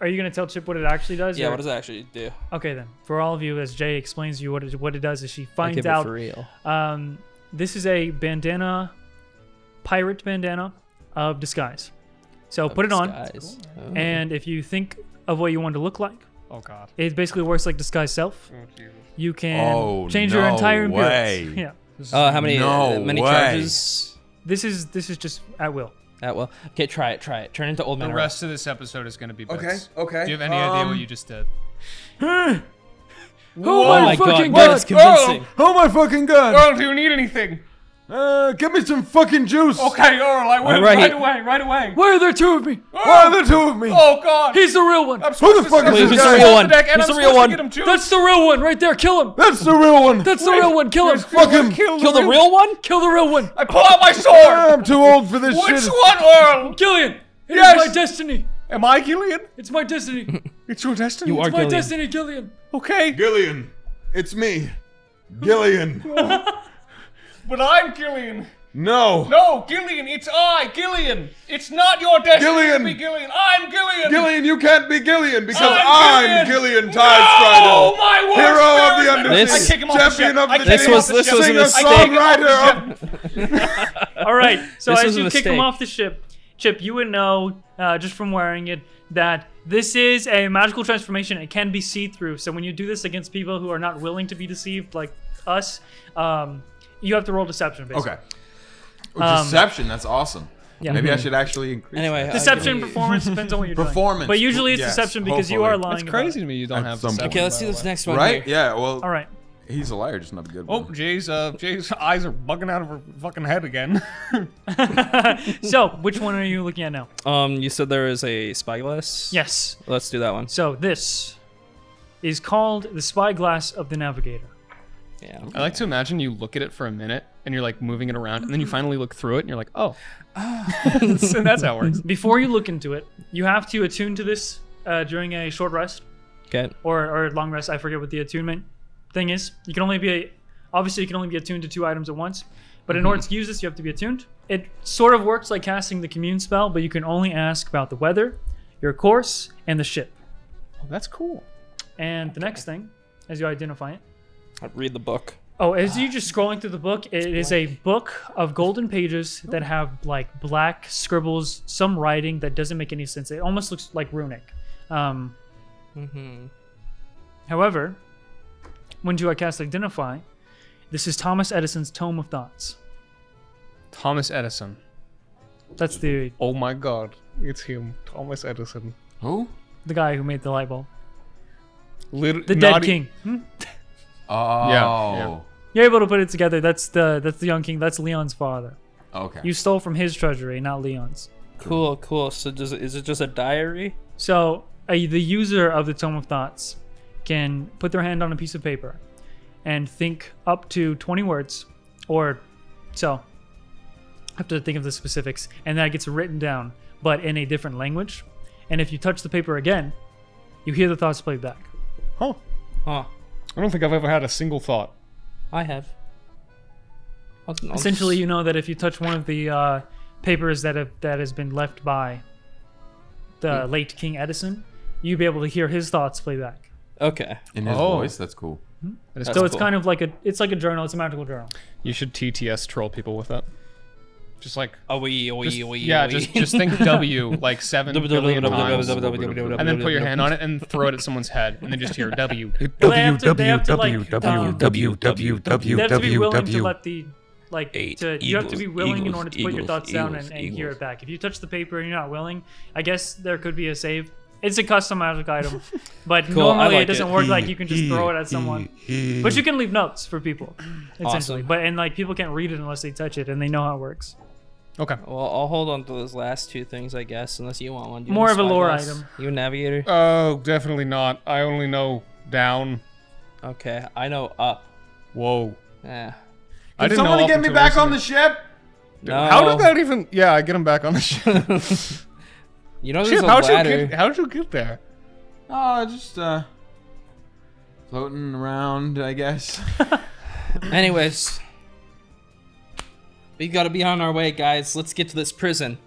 Are you gonna tell Chip what it actually does? Yeah, or- what does it actually do? Okay then. For all of you, as Jay explains to you what it, what it does is she I finds give it out for real. Um, this is a bandana, pirate bandana of disguise. So put it on, Disguise. Oh. and if you think of what you want to look like, Oh God. it basically works like disguise self. Oh Jesus. You can Oh, change your no entire appearance. way. Yeah, Oh, how many? No uh, many way. charges? this is this is just at will. At will. Okay, try it. Try it. Turn into old man. The Earl. rest of this episode is going to be bits. Okay, okay. Do you have any idea Um, what you just did? Oh Oh my fucking that God. is convincing. Oh my fucking god! Earl, do you need anything? Uh, give me some fucking juice. Okay, Earl, I will. Alright. Right away, right away. Why are there two of me? Why are there two of me? Oh God. He's the real one. I'm Who the fuck sit is on this the guy? deck, one? and I'm He's the real one. Get him juice. That's the real one right there. Kill him. That's the real one. That's the real one. Kill him. Fuck him. Kill, Kill the real one? Kill the real one. I pull out my sword. I'm too old for this Which shit. Which one, Earl? Gillion. It is Yes. my destiny. Am I Gillion? It's my destiny. It's your destiny. You are my Gillion. destiny, Gillion. Okay, Gillion. It's me. Gillion. but I'm Gillion. No. No, Gillion, it's I, Gillion. It's not your destiny Gillion. to be Gillion. I'm Gillion. Gillion, you can't be Gillion because I'm I'm Gillion. Gillion Oh, Tidestrider. my word. Hero of the undersea, I kick him off the champion of the kick This was- this was a singer, mistake. songwriter All right. So This as you kick him off the ship, Chip, you would know uh, just from wearing it that this is a magical transformation. It can be see-through. So when you do this against people who are not willing to be deceived, like us, um, you have to roll deception. Basically. Okay. Oh, deception. That's awesome. Um, Yeah. Maybe I should actually increase. Anyway, that. I- Deception, performance depends on what you're doing. Performance, but usually it's yes, deception because you hopefully. are lying. It's crazy it. to me you don't have some deception. Okay, let's see this next one. right? Here. Yeah. Well, All right. He's a liar, just not a good Oh, one. Jay's uh, Jay's eyes are bugging out of her fucking head again. So which one are you looking at now? Um, you said there is a spyglass. Yes. Let's do that one. So this is called the spyglass of the navigator. Yeah. I like to imagine you look at it for a minute and you're like moving it around, and then you finally look through it and you're like, oh, so that's how it works. Before you look into it, you have to attune to this uh, during a short rest Okay. or, or long rest. I forget what the attunement thing is. You can only be a, obviously you can only be attuned to two items at once. But in order to use this, you have to be attuned. It sort of works like casting the commune spell, but you can only ask about the weather, your course, and the ship. Oh, that's cool. And the next thing, as you identify it, I'll read the book. Oh, as you just scrolling through the book, it is a book of golden pages that have like black scribbles, some writing that doesn't make any sense. It almost looks like runic. Um, Mm-hmm. however, when you cast Identify, this is Thomas Edison's Tome of Thoughts. Thomas Edison. That's the Oh my god, it's him, Thomas Edison. Who? the guy who made the light bulb, Lit- the dead e- king. Hmm? Oh. yeah. You're able to put it together. That's the that's the young king. That's Leon's father. Okay. You stole from his treasury, not Leon's. Cool, cool. So does it, is it just a diary? So a, the user of the Tome of Thoughts can put their hand on a piece of paper and think up to 20 words, or so. I have to think of the specifics, and that gets written down, but in a different language. And if you touch the paper again, you hear the thoughts played back. Huh. Huh. I don't think I've ever had a single thought. I have. I'll- I'll Essentially, just- you know that if you touch one of the uh, papers that have that has been left by the late King Edison, you'll be able to hear his thoughts play back. Okay. In his Oh. voice. That's cool. That is so cool. it's kind of like a it's like a journal. It's a magical journal. You should TTS troll people with that. Just like, Oh, wee, oh, just, oh, wee, yeah, oh, just just think W like seven billion times, and and then put your hand on it and throw it at someone's head, and then just hear W. They have to- they have to, like, um, www. You have to be willing to let the like Eight to you have to be eagles, willing in order to put your eagles, thoughts down and, and hear it back. If you touch the paper and you're not willing, I guess there could be a save. It's a custom magic item, but Cool, normally like it doesn't it. work like you can just throw it at someone. But you can leave notes for people, essentially. Awesome. But and like people can't read it unless they touch it and they know how it works. Okay. Well, I'll hold on to those last two things, I guess, unless you want one. You More of a lore spyglass? item. You a navigator? Oh, definitely not. I only know down. Okay, I know up. Whoa. Yeah. I Did didn't somebody up get me until back on the ship? No. How did that even? Yeah, I get him back on the ship. You know, there's Chip, a how'd you ladder. get? How'd you get there? Oh, just uh, floating around, I guess. Anyways, we gotta be on our way, guys. Let's get to this prison.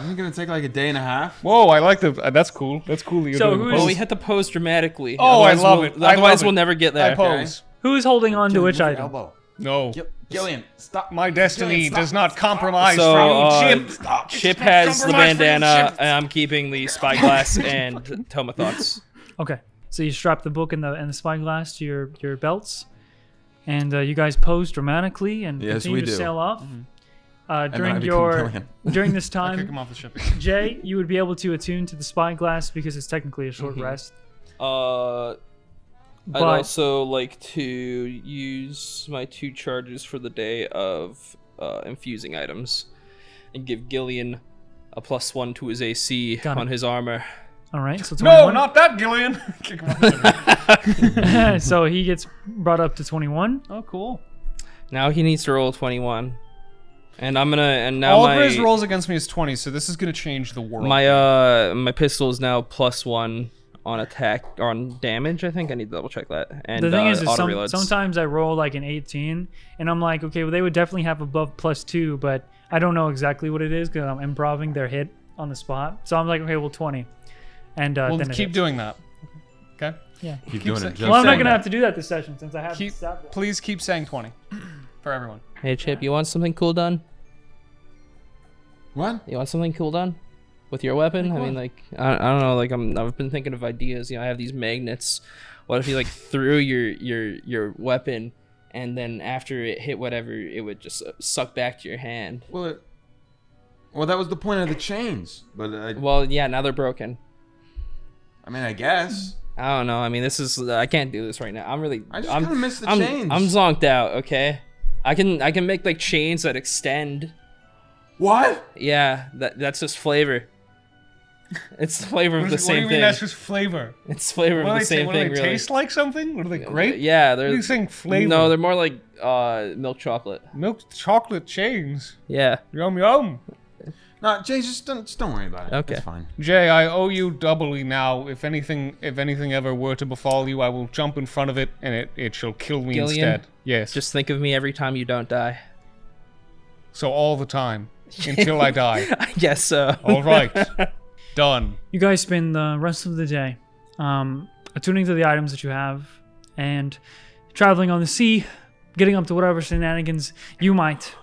Isn't it gonna take like a day and a half? Whoa, I like the. Uh, that's cool. That's cool. That you're So doing who's- the Well, pose. we had to pose dramatically. Oh, I otherwise love we'll, it. Otherwise, love we'll it. never get there. I there. pose. Who's holding on to which item? Elbow. No. Gil- Gillion, stop. My destiny Gillion, stop. does not compromise So, for uh, Chip. Stop. Chip has the Compromise for you, bandana, and I'm keeping the spyglass and tell Toma thoughts. Okay, so you strap the book and the and the spyglass to your your belts, and uh, you guys pose dramatically and Yes, continue we to do. sail off. Mm-hmm. Uh, during your during this Kick time, him off the ship. Jay, you would be able to attune to the spyglass because it's technically a short Mm-hmm. rest. Uh, I'd also like to use my two charges for the day of uh, infusing items, and give Gillion a plus one to his AC Got on his armor. all right, so No, 21. not that, Gillion. Kick him off the ship. so he gets brought up to 21. Oh, cool. Now he needs to roll twenty-one, and I'm gonna and now All my of his rolls against me is 20, so this is gonna change the world. my uh my pistol is now plus one on attack on damage. I think I need to double check that. And the thing uh, is, is some, sometimes I roll like an 18, and I'm like, okay, well they would definitely have above plus two, but I don't know exactly what it is because I'm improving their hit on the spot. So I'm like, okay, well 20, and uh, We'll then keep hits. doing that. Okay. Yeah. Keep, Keep doing sa- it. Just Well, I'm not gonna that. have to do that this session since I have Keep, it. please keep saying 20 for everyone. Hey Chip, you want something cool done? What? You want something cool done with your weapon? I mean, like I, I don't know. Like I'm I've been thinking of ideas. You know, I have these magnets. What if you like threw your your your weapon, and then after it hit whatever, it would just uh, suck back to your hand. Well, it, well, that was the point of the chains. But I, Well, yeah, now they're broken. I mean, I guess. I don't know. I mean, this is I can't do this right now. I'm really I just I'm, kinda miss the I'm, chains. I'm zonked out. Okay, I can I can make like chains that extend. What? Yeah, that that's just flavor. It's the flavor of the is it- what do same you thing. that's just flavor? It's flavor What of the they, ta- same what do thing. they really. taste like something? What are they grape? Yeah, What are they're you saying flavor? no, they're more like uh milk chocolate. milk chocolate chains. Yeah. Yum yum. No, Jay, just don't, just don't worry about it. Okay. It's fine. Jay, I owe you doubly now. If anything, if anything ever were to befall you, I will jump in front of it, and it, it shall kill me Gillion? instead. Yes. Just think of me every time you don't die. so all the time until I die. I guess so. All right. Done. You guys spend the rest of the day um, attuning to the items that you have and traveling on the sea, getting up to whatever shenanigans you might.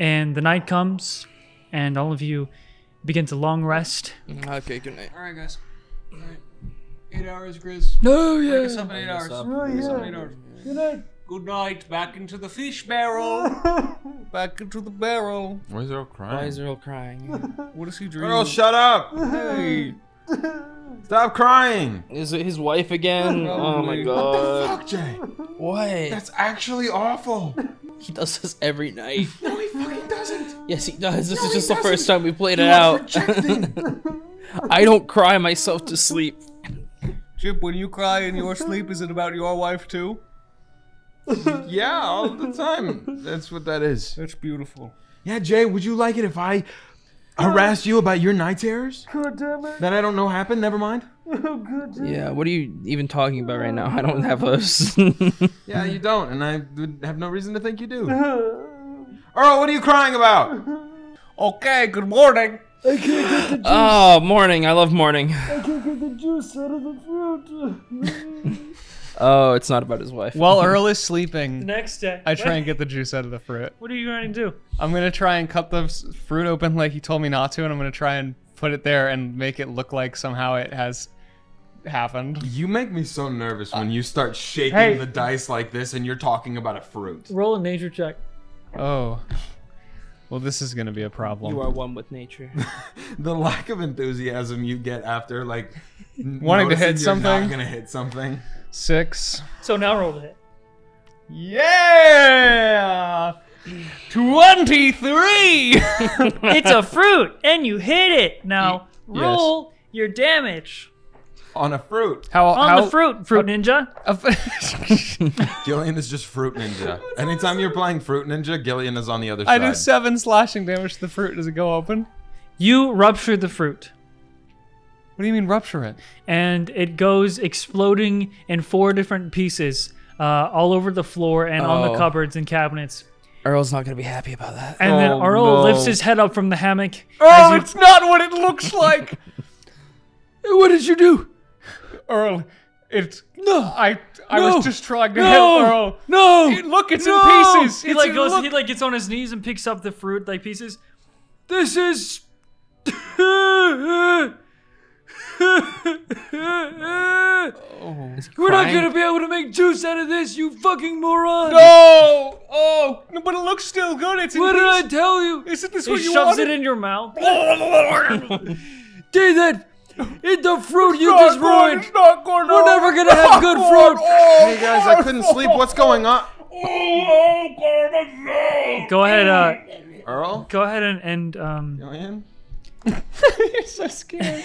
And the night comes, and all of you begin to long rest. okay, good night. All right, guys. All right. Eight hours, Grizz. No, yeah. Wake us up in eight hours. Wake us up in eight hours. Good night. Good night. Back into the fish barrel. Back into the barrel. Where's Earl crying? Why is Earl crying? What is he dreaming? Earl, shut up! Hey. Stop crying! Is it his wife again? Oh my Probably. god. Fuck, Jay. What? That's actually awful. He does this every night. No, he fucking doesn't. Yes, he does. This No, is he just the first time we played You it out. I don't cry myself to sleep. Chip, when you cry in your sleep, is it about your wife too? Yeah, all the time. That's what that is. That's beautiful. Yeah, Jay, would you like it if I harassed you about your night terrors? God damn it. That I don't know happened? Never mind. Oh, yeah, what are you even talking about right now? I don't have those. Yeah, you don't, and I would have no reason to think you do. Earl, what are you crying about? Okay, good morning. oh, morning. I love morning. I can't get the juice out of the fruit. Oh, it's not about his wife. While Earl is sleeping, Next day. I try and get the juice out of the fruit. What are you going to do? I'm gonna try and cut the s- fruit open like he told me not to, and I'm gonna try and put it there and make it look like somehow it has happened. You make me so nervous when you start shaking Hey. the dice like this and you're talking about a fruit. Roll a nature check. Oh. Well, this is gonna be a problem. You are one with nature. The lack of enthusiasm you get after like n- Wanting to noticing hit you're Not gonna hit something. Six. So now roll the hit. Yeah! 23! it's a fruit, and you hit it. Now yes. roll your damage On a fruit. How, on how, the fruit, fruit ninja. Gillion is just fruit ninja. Anytime you're playing fruit ninja, Gillion is on the other I side. I do seven slashing damage to the fruit. Does it go open? You rupture the fruit, What do you mean rupture it? and it goes exploding in four different pieces, uh, all over the floor and on the Oh. cupboards and cabinets. Earl's not gonna be happy about that. And then Oh, Earl no. lifts his head up from the hammock. Oh, as you- it's not what it looks like! what did you do? Earl, it's. No, I I No. was just trying to No. help Earl. no, It- look, it's no! in pieces. He It's like in- goes, look. he like gets on his knees and picks up the fruit like pieces. This is. We're not gonna be able to make juice out of this, you fucking moron! No! Oh, no, but it looks still good. It's in What did I tell you? Isn't this He what you shoves wanted? it in your mouth. David, eat the fruit you just good, ruined. It's not good. We're never gonna have good good. fruit. Oh, Hey guys, I couldn't sleep. What's going on? Oh, God, no. Go ahead, uh, Earl? go ahead and, and um, Gillion? You're so scared.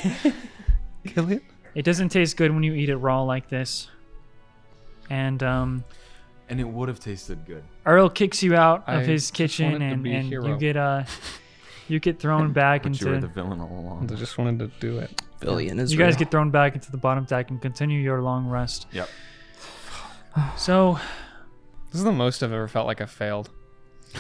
Killian? it doesn't taste good when you eat it raw like this. And um, And it would have tasted good. Earl kicks you out I of his kitchen, and, and you get uh, you get thrown back But you were the villain all along. I just wanted to do it. Billion is You guys get thrown back into the bottom deck and continue your long rest. Yep. So This is the most I've ever felt like I failed.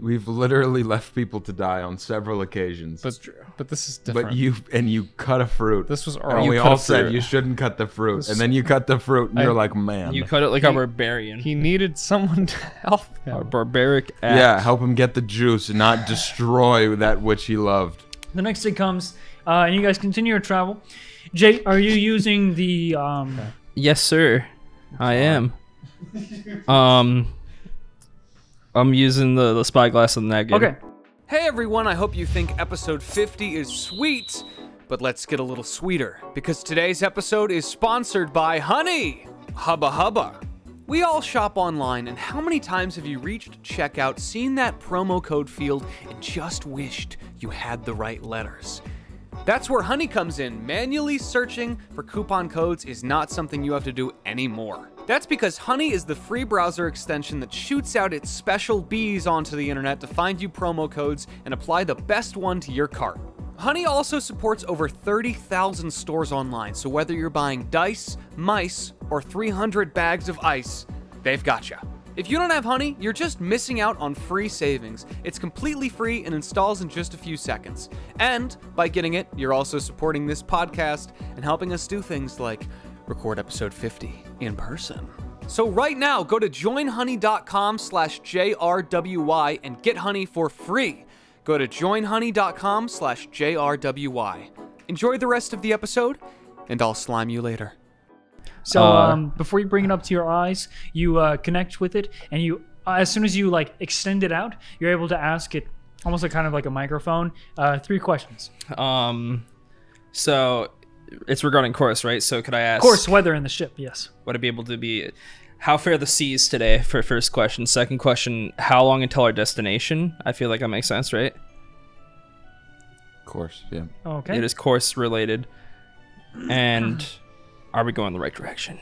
We've literally left people to die on several occasions. But but this is different. But you and you cut a fruit. This was and we You all said you shouldn't cut the fruit, and then you cut the fruit, and I- you're like, man. You cut it like a barbarian. He needed someone to help a him. barbaric act. yeah, help him get the juice and not destroy that which he loved. The next day comes, uh, and you guys continue your travel. Jay, are you using the um? Yes, sir. I am. Um, I'm using the the spyglass on that. Game. Okay. Hey everyone, I hope you think episode 50 is sweet, but let's get a little sweeter because today's episode is sponsored by Honey. Hubba Hubba. We all shop online, and how many times have you reached checkout, seen that promo code field, and just wished you had the right letters? That's where Honey comes in. Manually searching for coupon codes is not something you have to do anymore. That's because Honey is the free browser extension that shoots out its special bees onto the internet to find you promo codes and apply the best one to your cart. Honey also supports over 30,000 stores online, so whether you're buying dice, mice, or 300 bags of ice, they've got you. If you don't have Honey, you're just missing out on free savings. It's completely free and installs in just a few seconds. And by getting it, you're also supporting this podcast and helping us do things like record episode 50 in person. So right now, go to joinhoney.com slash JRWI and get Honey for free. Go to joinhoney.com slash JRWI. Enjoy the rest of the episode, and I'll slime you later. So Uh, um, before you bring it up to your eyes, you uh, connect with it, and you uh, as soon as you like extend it out, you're able to ask it almost like kind of like a microphone. Uh, three questions. Um, so it's regarding course, right? So could I ask? Course, weather in the ship. Yes. Would it be able to be? How fair the seas today? For first question. Second question. How long until our destination? I feel like that makes sense, right? Course, yeah. Okay. It is course related. And are we going the right direction?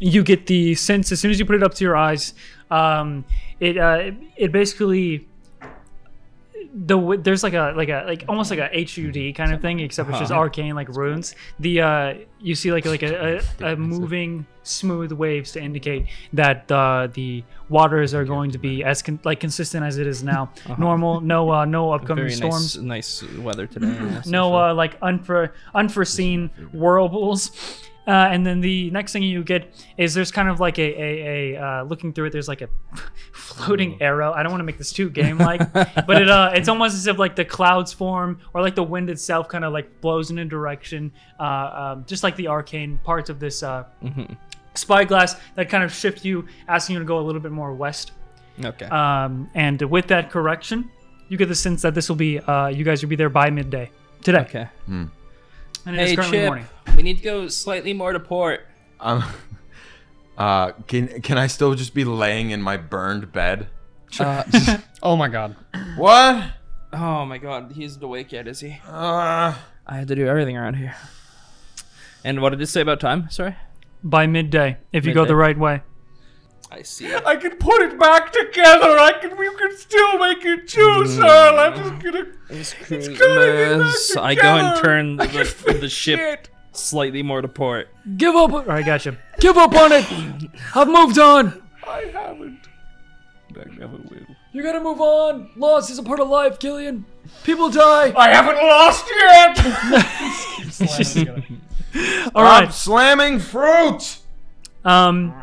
you get the sense as soon as you put it up to your eyes um, it uh, it basically the there's like a like a like almost like a HUD kind of thing except it's just arcane like runes. The uh you see like like a, a, a moving smooth waves to indicate that uh, the waters are going to be as con- like consistent as it is now. Normal no uh no upcoming Very storms. nice, nice weather today. no uh, like unfor- unforeseen whirlpools. Uh, and then the next thing you get is there's kind of like a, a, a uh, looking through it. There's like a floating arrow. I don't want to make this too game like, but it uh, it's almost as if like the clouds form or like the wind itself kind of like blows in a direction, uh, um, just like the arcane parts of this uh, spyglass that kind of shift you, asking you to go a little bit more west. okay. Um, and with that correction, you get the sense that this will be uh, you guys will be there by midday today. okay. And it is Hey currently Chip, morning. We need to go slightly more to port. Um, uh, can can I still just be laying in my burned bed? Uh, Oh my god. What? oh my God, he isn't awake yet, is he? Uh, I had to do everything around here. And what did it say about time? Sorry. by midday if you go the right way. I see. I can put it back together. I can. We can still make it juice, Earl. I'm just gonna. Christmas. I go and together. turn the, the ship slightly more to port. Give up. All right, gotcha. Give up on it. I've moved on. I haven't. I never will. You gotta move on. Loss is a part of life, Gillion! People die. I haven't lost yet. All right. I'm slamming fruit. Um,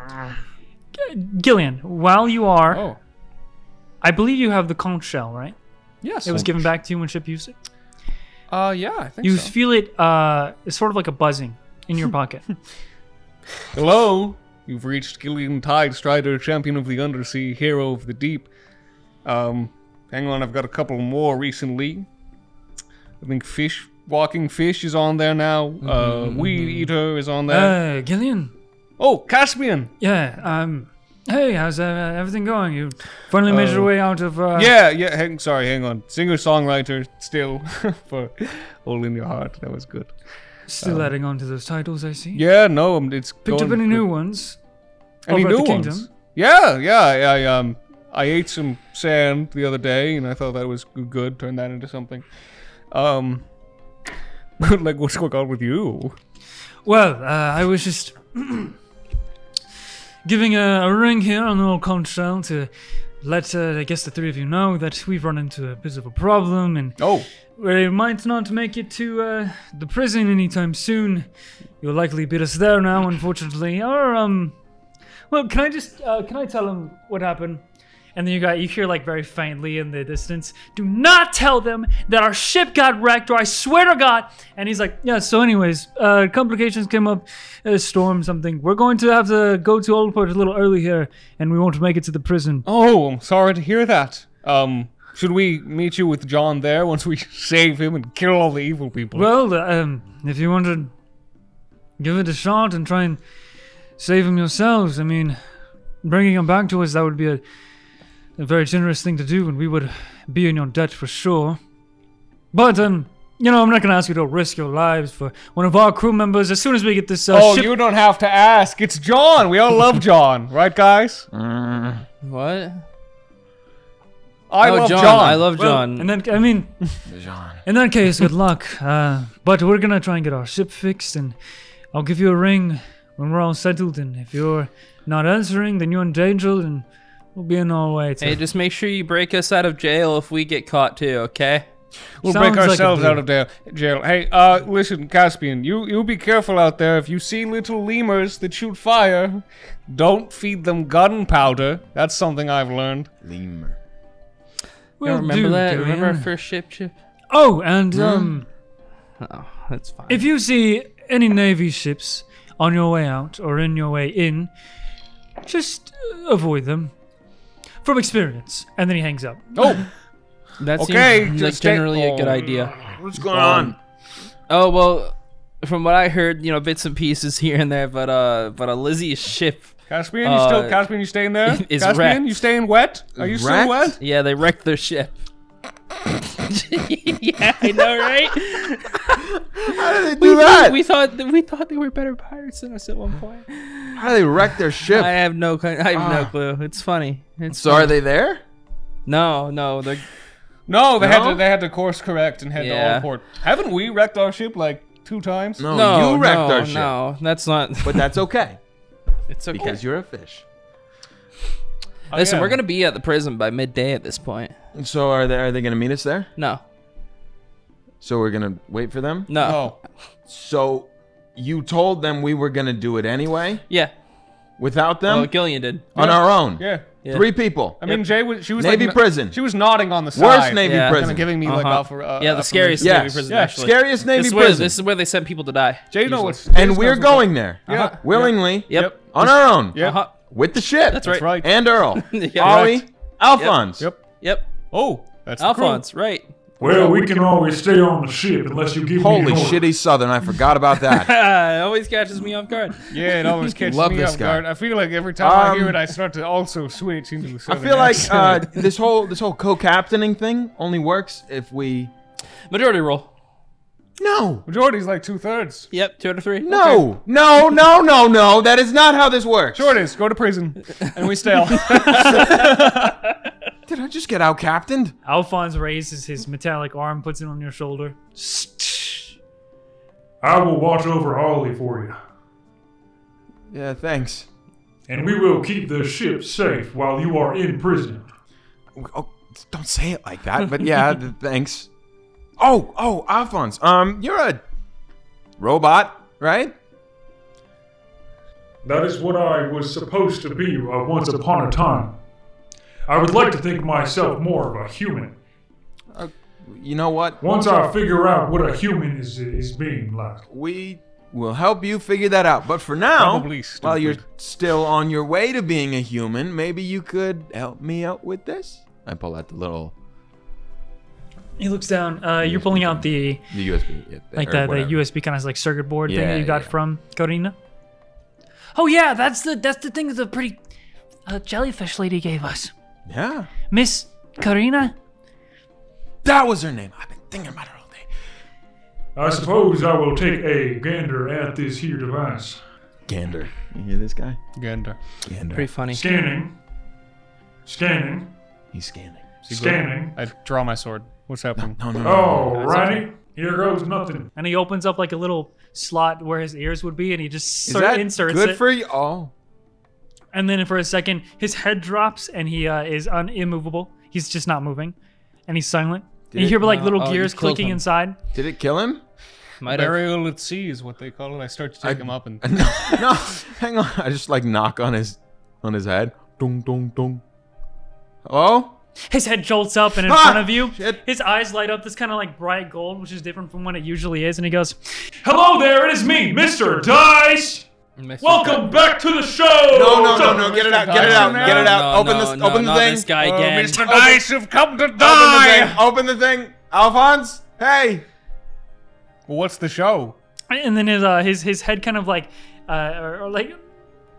Gillion, while you are, Oh. I believe you have the conch shell, right? Yes. It was given back to you when ship used it. Uh yeah, I think You so. feel it. Uh, it's sort of like a buzzing in your pocket. Hello, you've reached Gillion Tidestrider, champion of the undersea, hero of the deep. Um, hang on, I've got a couple more recently. I think fish, walking fish is on there now. Uh, weed eater is on there. uh, Gillion. oh, Caspian. Yeah. Um. Hey, how's uh, everything going? You finally made your Uh, way out of. Uh, yeah, yeah. Hang, sorry, hang on. Singer songwriter still for "Hole in Your Heart." That was good. Still adding on to those titles, I see. Yeah, no, um, it's Picked up any good. new ones? Any new ones? Kingdom? Yeah, yeah. I, I um I ate some sand the other day, and I thought that was good. Turned that into something. Um, like what's going on with you? Well, uh, I was just giving a, a ring here on the old conch shell to let, uh, I guess, the three of you know that we've run into a bit of a problem and Oh, we might not make it to uh, the prison anytime soon. You'll likely beat us there now, unfortunately. Or, um, well, can I just, uh, can I tell him what happened? And then you got, you hear like very faintly in the distance, do not tell them that our ship got wrecked, or I swear to God. And he's like, yeah. So, anyways, uh, complications came up, a storm, something. We're going to have to go to Oldport a little early here, and we won't make it to the prison. oh, I'm sorry to hear that. Um, should we meet you with John there once we save him and kill all the evil people? Well, um, if you want to give it a shot and try and save him yourselves, I mean, bringing him back to us, that would be a, a very generous thing to do, and we would be in your debt for sure. But, um, you know, I'm not going to ask you to risk your lives for one of our crew members as soon as we get this uh, oh, ship. you don't have to ask. It's John. We all love John, right, guys? What? I oh, love John. John. I love Well, John. And then, I mean, Jean. in that case, good luck. Uh, but we're gonna try and get our ship fixed, and I'll give you a ring when we're all settled. And if you're not answering, then you're in danger, and we'll be in our way. To hey, just make sure you break us out of jail if we get caught too, okay? We'll Sounds break ourselves deal. out of jail. jail. Hey, uh, listen, Caspian, you you be careful out there. If you see little lemurs that shoot fire, don't feed them gunpowder. That's something I've learned. Lemur. You Will remember do, that? Remember our first ship, Chip? Oh, and um, Oh, that's fine. if you see any navy ships on your way out or in your way in, just avoid them. From experience, and then he hangs up. Oh, That's okay, like just stay- generally a good oh. idea. What's going on? Oh well, from what I heard, you know, bits and pieces here and there, but uh, but uh, Lizzie's ship, Caspian, you still Uh, Caspian, you staying there? is Caspian, wrecked. you staying wet? Are you still wet? yeah, they wrecked their ship. yeah, I know, right? How did they we, do that? we thought we thought they were better pirates than us at one point. How did they wreck their ship? I have no, I have no Ah. clue. It's funny. It's so are they there? no, no. They're No, they had to they had to course correct and head Yeah. to Allport. Haven't we wrecked our ship like two times? No, no, you wrecked no, our ship. no. That's not. But that's okay it's okay. because you're a fish. Oh, Listen, yeah. we're gonna be at the prison by midday at this point. So are they are they gonna meet us there? No, So we're gonna wait for them? no. Oh, So you told them we were gonna do it anyway Yeah. without them Well, Gillion did. on our own. yeah. Yeah. Three people. I mean, Jay was she was Navy like, prison. She was nodding on the side. Worst Navy Yeah. prison. Kind of giving me like Uh-huh. offer. Uh, yeah, the affirmation. scariest Yes. Navy prison. Yeah. actually. Scariest Navy This is, where, prison. this is where they send people to die. Jay, no, usually. it's and we're going there Yeah. willingly Yep. on our own Yep. Uh-huh. With the ship. That's That's right. And Earl, Yeah. Ollie, Alphonse. Yep. Yep. Oh, that's the crew. Alphonse, right. Well, we can always stay on the ship unless you give me Holy an order. shitty Southern! I forgot about that. it always catches me off guard. Yeah, it always catches Love me this off guy. guard. I feel like every time I hear Um, it, I start to also switch into a I southern I feel like uh, this whole this whole co-captaining thing only works if we. Majority roll. No, Majority's like two thirds. Yep, two out of three. no, no, no, no, no. That is not how this works. Sure it is. Go to prison, and we stale. Did I just get out captained? Alphonse raises his metallic arm, puts it on your shoulder. I will watch over Ollie for you, Yeah, thanks. and we will keep the ship safe while you are in prison. Oh, don't say it like that. But yeah, thanks. Oh, oh, Alphonse. Um, you're a robot, right? That is what I was supposed to be uh, once upon a time. I would like to think myself more of a human. You know what? Once I figure out what a human is is being like. We will help you figure that out. But for now, while you're still on your way to being a human, maybe you could help me out with this. I pull out the little He looks down. Uh, you're pulling out the the USB, yeah, like or the, the. USB kind of like circuit board thing Yeah, that you got yeah. from Corina. Oh yeah, that's the that's the thing that the pretty uh, jellyfish lady gave us, Yeah, Miss Corina. that was her name. I've been thinking about her all day. I suppose I will take a gander at this here device. Gander. You hear this guy? Gander. Gander. Pretty funny. Scanning. Scanning. He's scanning. Scanning. I draw my sword. What's happening? No, no, no. Alrighty. Here goes nothing. And he opens up like a little slot where his ears would be, and he just Is sort that inserts good it. for you? Oh, And then for a second, his head drops and he uh, is un- immovable. He's just not moving, and he's silent. and you it- hear like No. little Oh, you gears killed clicking him. inside. Did it kill him? Might have. Burial at sea is what they call it. I start to take him up and No, no. Hang on. I just like knock on his on his head. Dong dong dong. Hello? His head jolts up, and in Ah! front of you, Shit. his eyes light up this kind of like bright gold, which is different from what it usually is. And he goes, Hello there, it is me, Mr. Dice. Mr. Welcome back to the show. No, no, no, no. Get it out. Get it out. Get it out. No, Open no, this. no, Open the not thing. this guy Oh, again. Mr. Dice you've come to Open the die. thing. Open the thing. Alphonse. Hey. Well, what's the show? and then his uh, his his head kind of like uh, or, or like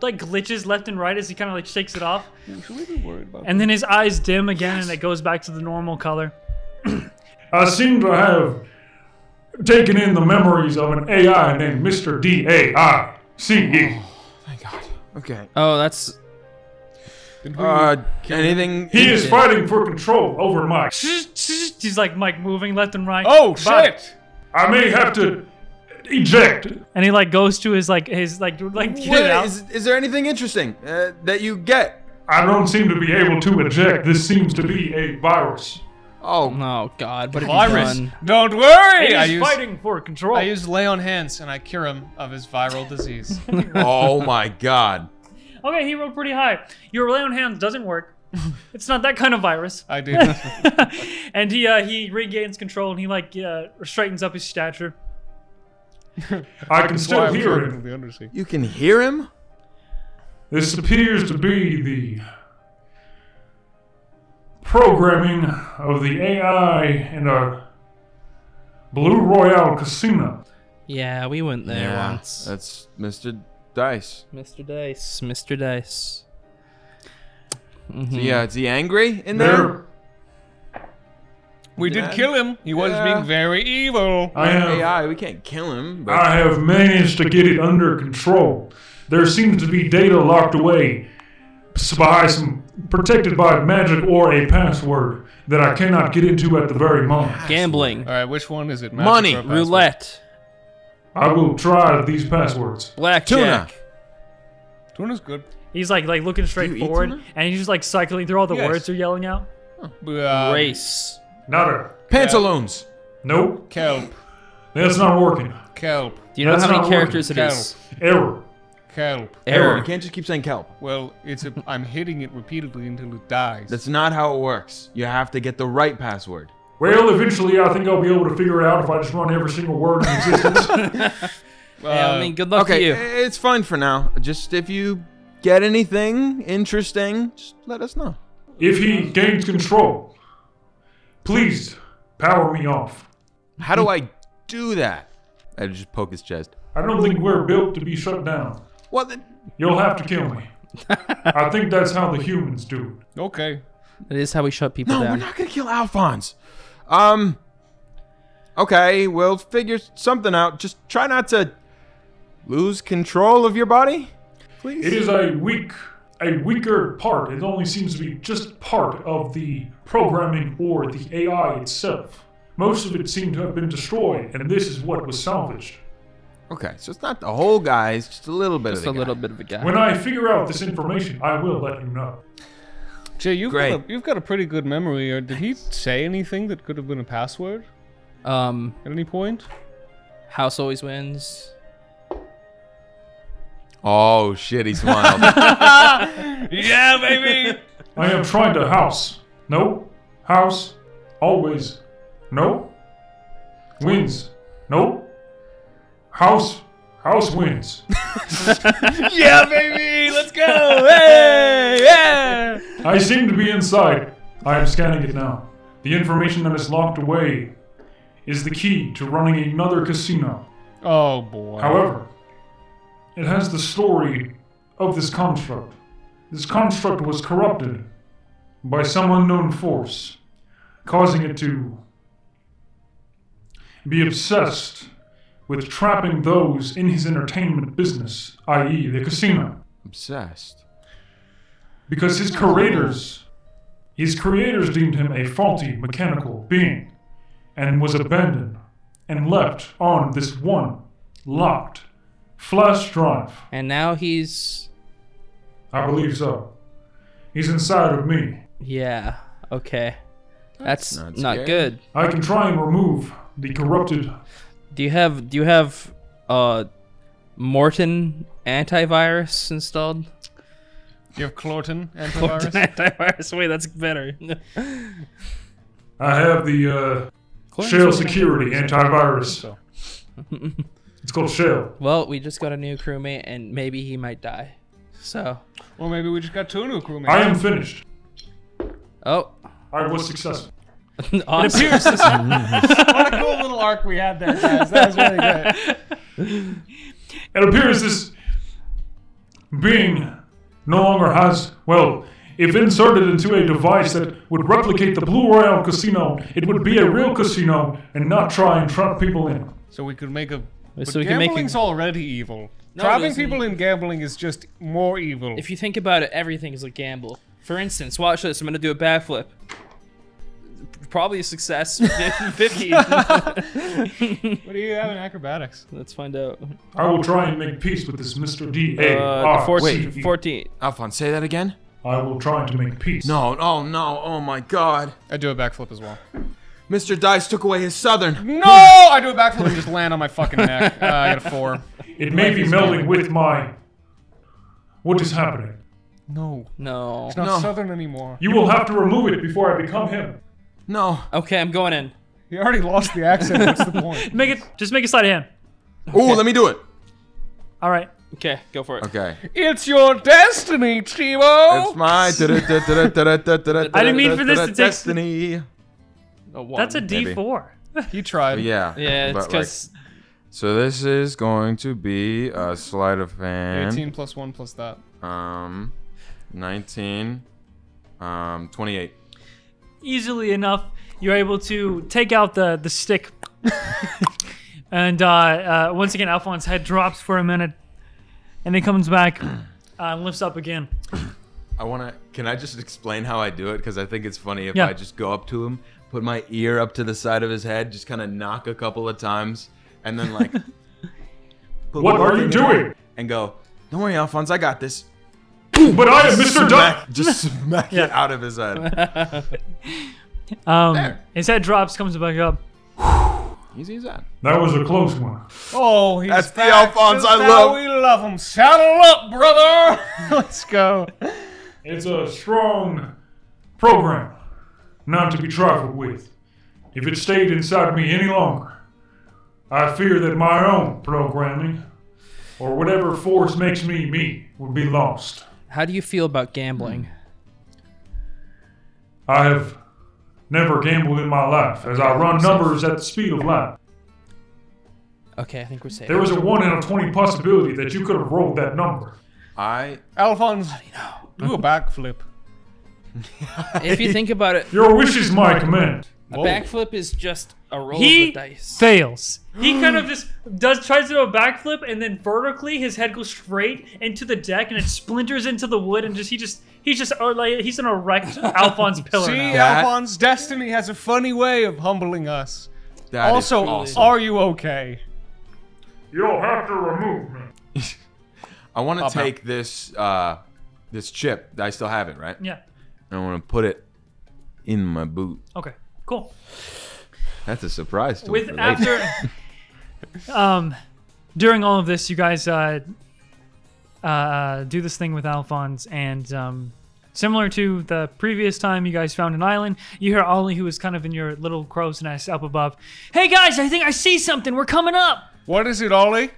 like glitches left and right as he kind of like shakes it off. Should we be worried about And then his eyes dim again, and it goes back to the normal color. I seem to have taken in the memories of an AI named Mr. D A I C E. Thank God. Okay. Oh, that's. Uh, anything? He is fighting for control over Mike. He's like Mike moving left and right. Oh But- shit! I may have to eject. And he like goes to his like his like like get What- it out. is, is there anything interesting uh, that you get? I don't seem to be able to eject. This seems to be a virus. Oh, Oh God, what have you Virus. Don't worry. I He's use fighting for control. I use lay on hands and I cure him of his viral disease. oh my God. okay, he rolled pretty high. Your lay on hands doesn't work. it's not that kind of virus. I do. and he uh, he regains control and he like uh, straightens up his stature. I can still I'm hear him. the Undersea. You can hear him? This appears to be the programming of the AI in a Blue Royale casino. Yeah, we went there once. That's Mr. Dice. Mr. Dice, Mr. Dice. So yeah, is he angry in there? There, We did kill him. He was Yeah. being very evil. I have AI, we can't kill him. But I have managed to get it under control. There seems to be data locked away by some protected by magic or a password that I cannot get into at the very moment. Gambling, All right, which one is it? Magic Money. or password? roulette, I will try these passwords. blackjack. Tuna's good. He's like like looking straight you eat forward tuna? and he's just like cycling through all the Yes. words they're yelling out. Uh, Race. Nada. Pantaloons. Nope. Kelp. That's not working. Kelp. Do you know That's how many not characters it Kelp. is? Error. Kelp. Error. You can't just keep saying kelp. Well, it's a. I'm hitting it repeatedly until it dies. That's not how it works. You have to get the right password. Well, eventually I think I'll be able to figure it out if I just run every single word in existence. yeah, I mean, good luck Okay, to you. it's fine for now. Just if you get anything interesting, just let us know. if he gains control, please power me off. How do I do that? I just poke his chest. I don't think we're built to be shut down. Well, then, You'll have to kill me. I think that's how the humans do it. okay. That is how we shut people no, we're not gonna kill Alphonse. Um. Okay, we'll figure something out. Just try not to lose control of your body, please. It is a weak, a weaker part. It only seems to be just part of the programming or the AI itself. Most of it seemed to have been destroyed, and this is what was salvaged. Okay, so it's not the whole guy. It's just a little bit Just of a the little guy. bit of a guy. When I figure out this information, I will let you know. Jay, you've Great. got a, you've got a pretty good memory. Or did he say anything that could have been a password Um, at any point? house always wins. Oh shit, he smiled. yeah, baby. I am trying to house. No. House. Always. No. Wins. No. House. House wins. yeah, baby. Let's go. Hey, yeah. I seem to be inside. I am scanning it now. The information that is locked away is the key to running another casino. Oh boy. However, it has the story of this construct. This construct was corrupted by some unknown force, causing it to be obsessed with trapping those in his entertainment business, i.e., the casino. Obsessed. Because his creators, his creators deemed him a faulty mechanical being, and was abandoned and left on this one locked flash drive. And now he's I believe so. He's inside of me. Yeah. Okay. That's, not not, good. I can try and remove the corrupted. Do you have do you have uh Morton antivirus installed? You have Clorton antivirus. antivirus. Wait, that's better. I have the uh, Shell Security antivirus. So. It's called Shell. well, we just got a new crewmate, and maybe he might die. So, Well, maybe we just got two new crewmates. I am finished. Oh, I was successful. awesome. Appears this, what a cool little arc we had there, guys. That was really good. It appears this being no longer has, well, if inserted into a device that would replicate the Blue Royale casino, it would be a real casino and not try and trap people in. So we could make a. But So we can make a- gambling's already evil. No, Trapping people in gambling is just more evil. If you think about it, everything is a gamble. For instance, watch this. I'm gonna do a backflip. Probably a success. 50. what do you have in acrobatics? Let's find out. I will try and make peace with this Mr. D. A. Uh, R. 14, C. E. 14. Alphonse, say that again. I will try to make peace. No, oh no, oh my god. I do a backflip as well. Mr. Dice took away his southern. No! I do a backflip and just land on my fucking neck. Uh, I got a four. It may be melding with my. What is happening? No. No. It's not No. southern anymore. You will have to remove it before I become him. No. Okay, I'm going in. He already lost the accent. What's the point? make it. Just make a sleight of hand. Ooh, let me do it. All right. Okay, go for it. Okay. It's your destiny, Timo! It's my. I I didn't mean for this to take- destiny. A one. That's a Maybe. D4. He tried. Yeah. Yeah, it's but, like, because so this is going to be a sleight of hand. 18 plus 1 plus that. Um, 19. Um, 28. easily enough, you're able to take out the the stick, and uh, uh, once again, Alphonse's head drops for a minute, and he comes back, uh, and lifts up again. I want to. Can I just explain how I do it? Because I think it's funny if Yeah. I just go up to him, put my ear up to the side of his head, just kind of knock a couple of times, and then like. What are you doing? And go. Don't worry, Alphonse. I got this. But I am Mr. Duck. Just smack it out of his head. Um, There. his head drops, comes back up. Easy as that. That was a close one. Oh, he's That's the back. Alphonse I how love. we love him. Saddle up, brother! Let's go. It's a strong program, not to be trifled with. If it stayed inside me any longer, I fear that my own programming, or whatever force makes me me, would be lost. How do you feel about gambling? Hmm. I have never gambled in my life, as I run numbers at the speed of light. Okay, I think we're safe. There was a 1 in a 20 possibility that you could have rolled that number. I. Alphonse, do a backflip. if you think about it, Your wish is my command. A backflip is just a roll He of the dice. fails. He kind of just does tries to do a backflip, and then vertically, his head goes straight into the deck, and it splinters into the wood, and just he just he's just uh, like he's an erect Alphonse pillar See, now. Alphonse, destiny has a funny way of humbling us. That is also, awesome. are you okay? You'll have to remove me. I want to Up, up. take this uh, this chip. That I still have it, right? Yeah. And I want to put it in my boot. Okay. Cool. That's a surprise to With me. for later. after, um, during all of this, you guys uh, uh, do this thing with Alphonse, and um, similar to the previous time you guys found an island, you hear Ollie, who is kind of in your little crow's nest up above. Hey guys, I think I see something. We're coming up. What is it, Ollie?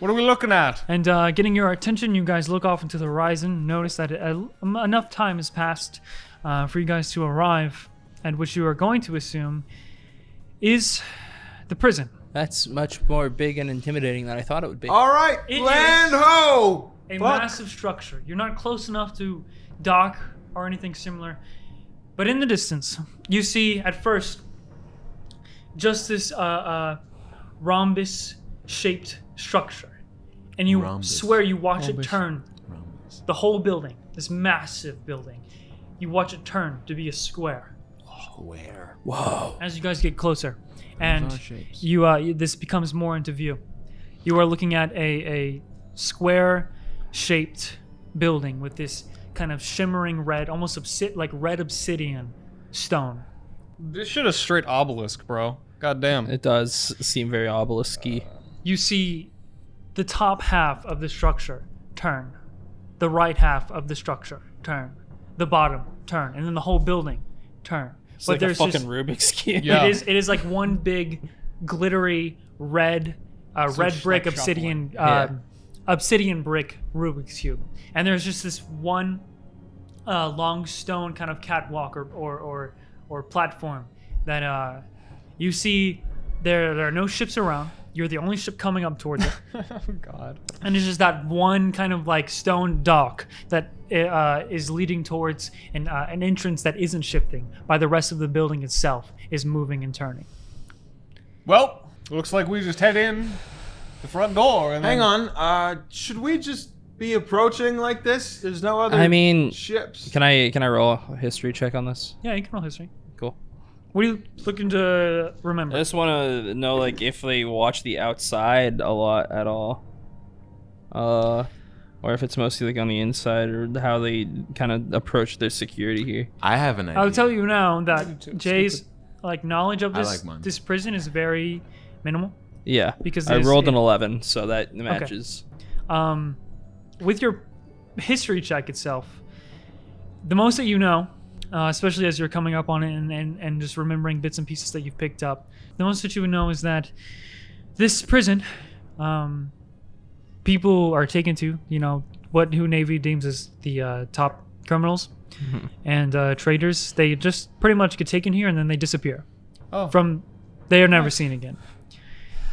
What are we looking at? And uh, getting your attention, you guys look off into the horizon. Notice that uh, enough time has passed uh, for you guys to arrive at what you are going to assume is the prison. That's much more big and intimidating than I thought it would be. All right, It land is- ho! A Fuck. massive structure. You're not close enough to dock or anything similar. But in the distance, you see at first just this uh, uh, rhombus shaped structure. And you Rhombus. swear you watch Rhombus. it turn the whole building, this massive building. You watch it turn to be a square Where? as you guys get closer, and you uh, you- this becomes more into view. You are looking at a a square shaped building with this kind of shimmering red, almost obsi- like red obsidian stone. This shit is straight obelisk, bro. God damn. It does seem very obelisk-y. You see the top half of the structure turn, the right half of the structure turn, the bottom turn, and then the whole building turn. It's like a fucking Rubik's cube. Yeah. It is. It is like one big, glittery red, uh, red brick like, obsidian, Yeah. um, obsidian brick Rubik's cube, and there's just this one uh, long stone kind of catwalk or or or, or platform that uh, you see. There, there are no ships around. You're the only ship coming up towards it, oh god. and it's just that one kind of like stone dock that uh, is leading towards an, uh, an entrance that isn't shifting. By the rest of the building itself is moving and turning. Well, looks like we just head in the front door and Hang then- on. Uh, should we just be approaching like this? There's no other. I mean, ships. Can I can I roll a history check on this? Yeah, you can roll history. Cool. What are you looking to remember? I just want to know like if they watch the outside a lot at all, uh, or if it's mostly like on the inside, or how they kind of approach their security here. I have an idea. I'll tell you now that Jay's like knowledge of this like this prison is very minimal. Yeah, Because I there's- rolled an eleven, so that matches. Um, with your history check itself, the most that you know, uh, especially as you're coming up on it and, and, and just remembering bits and pieces that you've picked up, the most that you would know is that this prison, um, people are taken to, you know, what who Navy deems as the uh, top criminals and uh, traders. They just pretty much get taken here and then they disappear. Oh. From they are never seen again.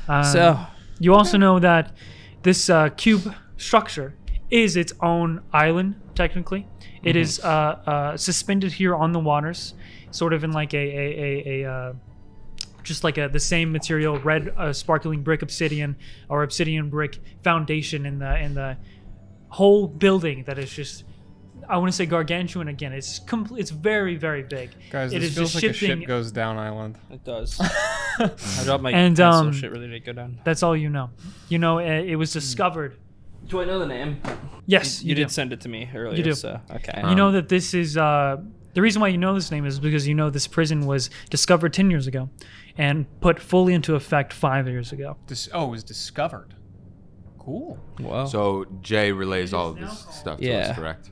Um, So you also know that this uh, cube structure is its own island, technically. It is uh, uh, suspended here on the waters, sort of in like a, a, a, a uh, just like a, the same material, red uh, sparkling brick obsidian or obsidian brick foundation in the in the whole building that is just. I want to say gargantuan again. It's complete. It's very very big. Guys, it this is feels just like a shifting. ship goes down island. it does. I dropped my And, pencil. um, Shit really did go down. That's all you know. You know, uh, it was discovered. Do I know the name? Yes, You, do. did send it to me earlier. You do. So okay. You know that this is uh, the reason why you know this name is because you know this prison was discovered 10 years ago and put fully into effect five years ago. Dis- oh, it was discovered. Cool. Whoa. So Jay relays all of this called- stuff to Yeah. us, correct?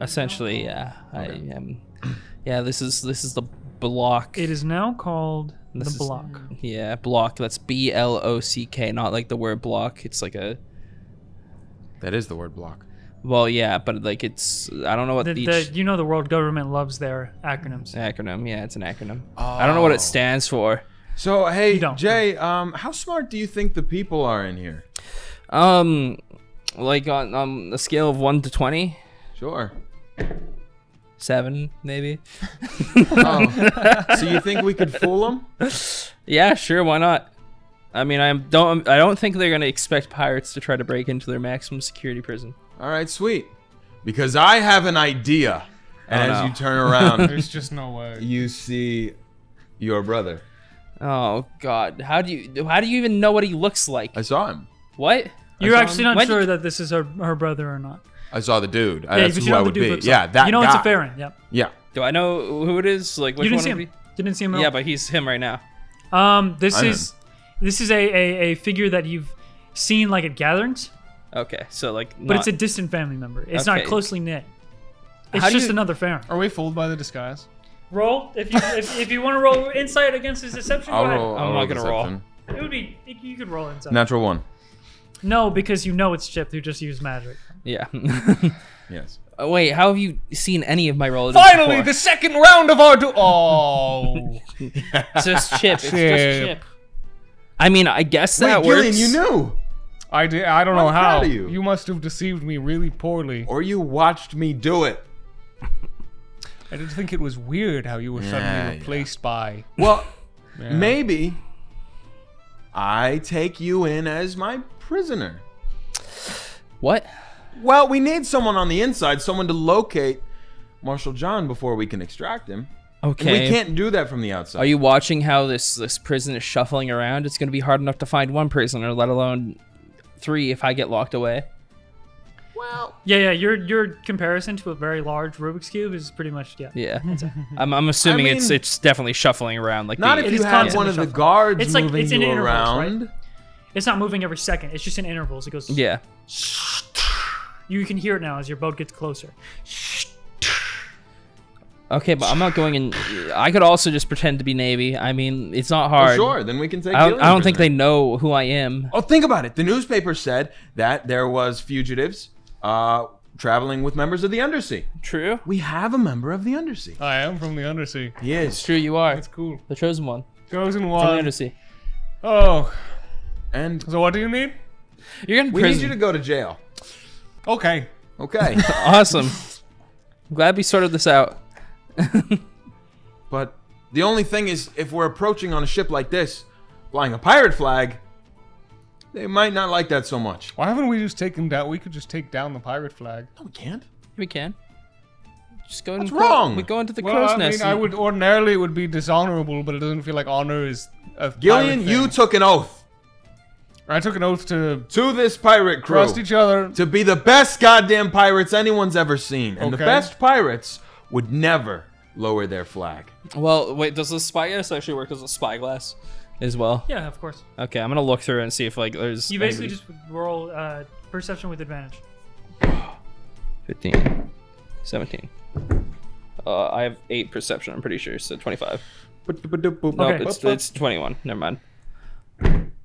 Essentially, yeah. I am. Yeah, this is this is the block. It is now called This the is- Block. Yeah, block. That's B L O C K, not like the word block. It's like a That is the word block. well, yeah, but like it's I don't know what The, each the, you know the world government loves their acronyms. acronym. Yeah, it's an acronym. I don't know what Oh. it stands for. So hey, don't. Jay, um, how smart do you think the people are in here? Um, like on on a scale of one to twenty, Sure. seven maybe. Oh. so you think we could fool them? Yeah, sure. Why not? I mean, I don't. I don't think they're gonna expect pirates to try to break into their maximum security prison. All right, sweet. Because I have an idea. And Oh, as no. you turn around, There's just no way. you see your brother. Oh God, how do you how do you even know what he looks like? I saw him. What? You're actually him. not When sure did- that this is her, her brother or not. I saw the dude. Yeah, That's but who you know I the would dude be. looks Yeah, like. that You know it's a guy. Ferin. Yep. Yeah. Do I know who it is? Like which You didn't one see him. be? You didn't see him. at Yeah, all? but he's him right now. um, this I'm is this is a, a, a figure that you've seen like at gatherings, Okay, so like, but it's a distant family member. It's not closely knit. It's How just you- another Ferin. Are we fooled by the disguise? Roll if you if, if you want to roll insight against his deception. I'll go ahead. roll. I'm I'll not gonna roll. deception. It would be you could roll insight. Natural one. No, because you know it's Chip who just used magic. yeah. Yes. Oh, Wait, how have you seen any of my relatives? Finally, before? the second round of our du- Oh. it's just Chip. It's just Chip. Chip. I mean, I guess Wait, that Gillion, works. you knew, I did. I don't know I'm how. proud of you. must have deceived me really poorly. or you watched me do it. I did think it was weird how you were Yeah, suddenly yeah. replaced by. Well, Yeah. maybe I take you in as my prisoner. What? Well, we need someone on the inside, someone to locate Marshal John before we can extract him. And Okay. we can't do that from the outside. Are you watching how this this prison is shuffling around? It's going to be hard enough to find one prisoner, let alone three if I get locked away. Well, Yeah, yeah. Your your comparison to a very large Rubik's cube is pretty much yeah. Yeah. I'm, I'm assuming it's mean- it's definitely shuffling around like not the, if It you is had one of the shuffling. guards It's like- moving it's in you intervals, right? around. It's not moving every second. It's just in intervals. It goes. Yeah. You can hear it now as your boat gets closer. Okay, but I'm not going in. I could also just pretend to be Navy. I mean, it's not Oh, hard. sure, then we can take. I don't, I don't think they know who I am. Oh, think about it. The newspaper said that there was fugitives uh, traveling with members of the Undersea. True. We have a member of the Undersea. I am from the undersea. He It's true. You are That's cool. the chosen one Chosen in from the undersea. Oh, And so what do you need? You're in we prison. need you to go to jail. Okay. Okay. awesome. I'm glad we sorted this out. but the only thing is, if we're approaching on a ship like this, flying a pirate flag, they might not like that so much. Why haven't we just taken down? We could just take down the pirate flag. No, we can't. We can. Just go. What's and wrong? We go into the Well, crow's I mean, nest. I would ordinarily it would be dishonorable, but it doesn't feel like honor is a Gillion, pirate you took an oath I took an oath to to this pirate crew trust each other. to be the best goddamn pirates anyone's ever seen, and the best pirates would never lower their flag. Well, wait. Does the spyglass actually work as a spyglass as well? Yeah, of course. Okay, I'm gonna look through and see if like there's. You basically anybody- just roll uh, perception with advantage. 15, 17. Uh, I have eight perception. I'm pretty sure. So 25. No, Okay. it's, it's 21. Never mind.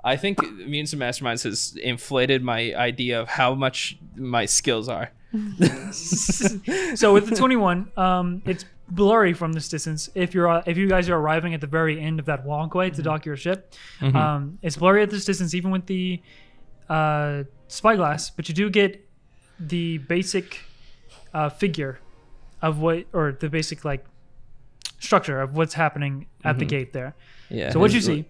I think Mutants and Masterminds has inflated my idea of how much my skills are. So with the 21, um, it's blurry from this distance. If you're uh, if you guys are arriving at the very end of that walkway to dock your ship, um, it's blurry at this distance, even with the uh, spyglass. But you do get the basic uh, figure of what, or the basic like structure of what's happening at the gate there. Yeah. So what you see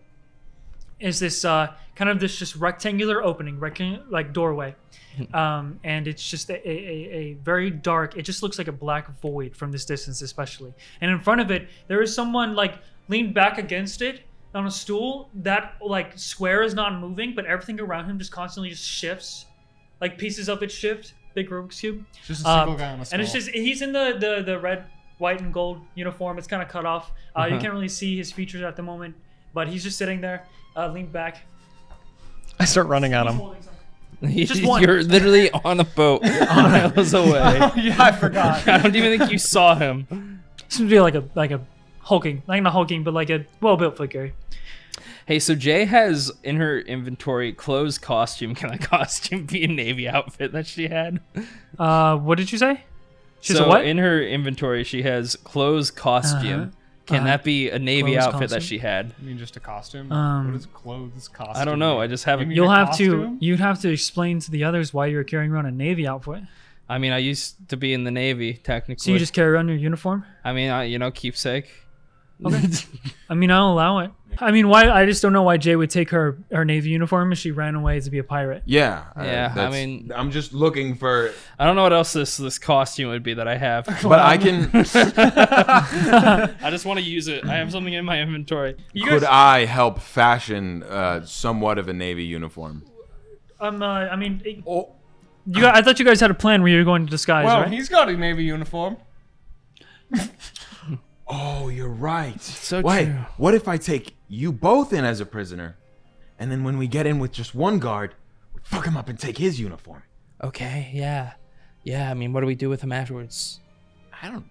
is this uh, kind of this just rectangular opening, rectan- like doorway, um, and it's just a, a, a, a very dark. It just looks like a black void from this distance, especially. And in front of it, there is someone like leaned back against it on a stool. That like square is not moving, but everything around him just constantly just shifts, like pieces of it shift. Big Rubik's cube. Just a single Um, guy on a stool. and it's just he's in the the, the red, white, and gold uniform. It's kind of cut off. Uh, You Uh-huh. can't really see his features at the moment, but he's just sitting there, uh, leaned back. I start running at him. Just one. You're literally on a boat miles away. yeah, I forgot. I don't even think you saw him. This would be like a like a hulking, like not hulking, but like a well built figure. Hey, so Jay has in her inventory clothes costume. Can that costume be a navy outfit that she had? Uh, what did you say? She's so a what? in her inventory, she has clothes costume. Uh-huh. Can Uh-huh. that be a navy Clothes outfit that she had? You mean just a costume? Um, what is clothes costume? I don't know. I just haven't. You you'll a have to you'd have to explain to the others why you're carrying around a navy outfit. I mean, I used to be in the navy technically. So you just carry around your uniform? I mean, I, you know, keepsake. Okay. I mean, I'll allow it. I mean, why? I just don't know why Jay would take her her navy uniform if she ran away to be a pirate. Yeah. uh, Yeah, I mean- I'm just looking for. I don't know what else this this costume would be that I have. But I can. I just want to use it. I have something in my inventory. You could guys, I help fashion uh, somewhat of a navy uniform? um, uh, I mean, it- Oh, you. Got, I thought you guys had a plan where you were going to disguise, Well, right? he's got a navy uniform. oh, you're right. So Wait, true. what if I take you both in as a prisoner, and then when we get in with just one guard, we fuck him up and take his uniform? Okay, yeah, yeah. I mean, what do we do with him afterwards? I don't.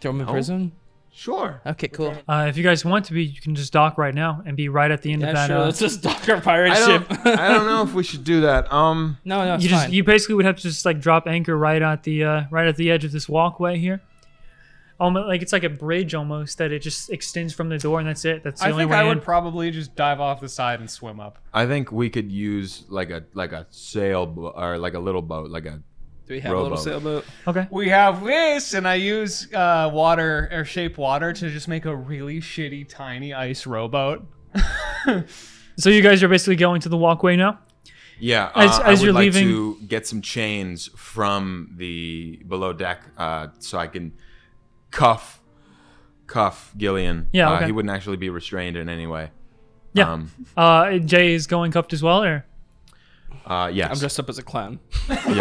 Throw him in No. prison? Sure. Okay, cool. Uh, if you guys want to be, you can just dock right now and be right at the end Yeah, of that. sure. uh, Let's just dock our pirate I ship. I don't know if we should do that. Um. no, no, it's you just fine. you basically would have to just like drop anchor right at the uh, right at the edge of this walkway here. Almost like it's like a bridge almost that it just extends from the door and that's it. That's the I only think way I in. would probably just dive off the side and swim up. I think we could use like a like a sail bo- or like a little boat, like a. do we have a little rowboat. sailboat? okay. We have this, and I use uh, water or shape water to just make a really shitty tiny ice rowboat. So you guys are basically going to the walkway now. Yeah. As- uh, as I would you're like leaving- to get some chains from the below deck, uh, so I can cuff cuff Gillion. Yeah, Uh, he wouldn't actually be restrained in any way. Yeah. Um, Uh, Jay is going cuffed as well, or Uh, yes. I'm dressed up as a clown. Yes.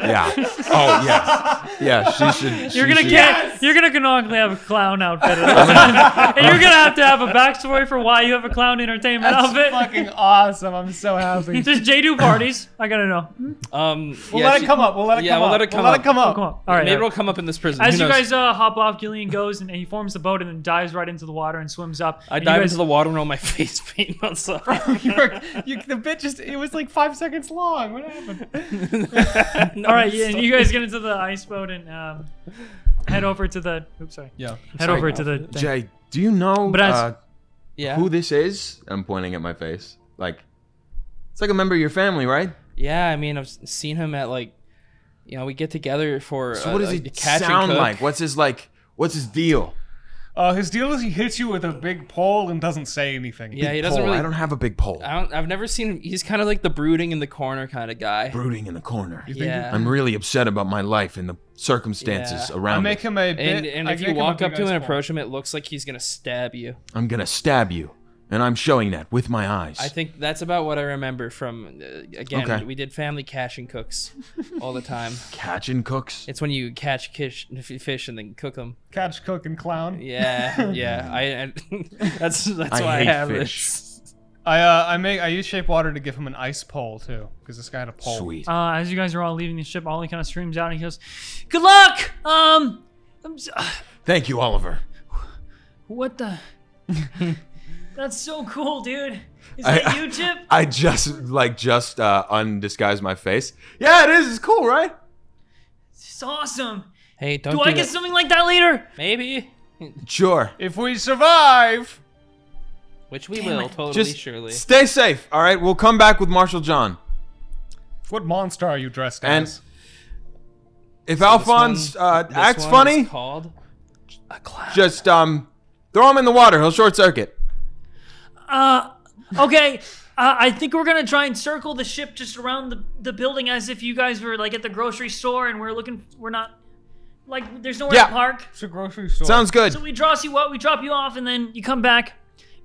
yeah. Oh, yes. Yeah, she should. You're she gonna should- get. You're gonna canonically have a clown outfit, and you're gonna have to have a backstory for why you have a clown entertainment outfit. Fucking awesome. I'm so happy. Does Jay do parties? I gotta know. Um, We'll yeah, let she- it come up. We'll let it yeah, come we'll up. let it come we'll up. let it come up. Come on. All right. Maybe all right. it'll come up in this prison. As Who you knows? guys uh, hop off, Gillion goes and he forms the boat and then dives right into the water and swims up. I And you dive guys- into the water and roll my face paint outside. you were, you, the bit just, it was like five seconds long. What happened? All right, yeah, and you guys get into the ice boat and um, head over to the. Oops, sorry. Yeah. Head Sorry, over to the. thing. Jay, do you know But as- uh, yeah. who this is? I'm pointing at my face. Like, it's like a member of your family, right? Yeah, I mean, I've s- seen him at like, you know, we get together for. So uh, what does like, he the catch and sound cook. like? What's his like? What's his deal? Uh, his deal is he hits you with a big pole and doesn't say anything. Yeah, he doesn't pole. really. I don't have a big pole. I don't. I've never seen him. He's kind of like the brooding in the corner kind of guy. Brooding in the corner. Yeah. I'm really upset about my life and the circumstances Yeah. around I make it. him a bit. and and I if you make him a walk big up to him and ball. approach him, it looks like he's gonna stab you. I'm gonna stab you, and I'm showing that with my eyes. I think that's about what I remember from. Uh, again, Okay. we did family catch and cooks all the time. Catching cooks. It's when you catch fish, fish and then cook them. catch, cook, and clown. Yeah, yeah. I, I that's that's I why I hate have fish. this. I uh, I make I use shape water to give him an ice pole too, because this guy had a pole. Sweet. Uh, as you guys are all leaving the ship, Ollie kind of streams out and he goes, "Good luck." Um, I'm s- Thank you, Oliver. what the? That's so cool, dude. Is I- that you, Chip? I just like just uh, undisguised my face. Yeah, it is. It's cool, right? It's awesome. Hey, don't Do do, I get that. something like that later? Maybe, Sure. If we survive, which we will totally Just surely. stay safe. All right. We'll come back with Marshal John. what monster are you dressed And- as? If This Alphonse one- uh, this acts one funny, called a clown. just um, throw him in the water. He'll short circuit. Uh, okay. Uh, I think we're gonna try and circle the ship just around the, the building as if you guys were like at the grocery store and we're looking. We're not like there's nowhere Yeah. to park. It's a grocery store. Sounds good. So we dross you what we drop you off and then you come back.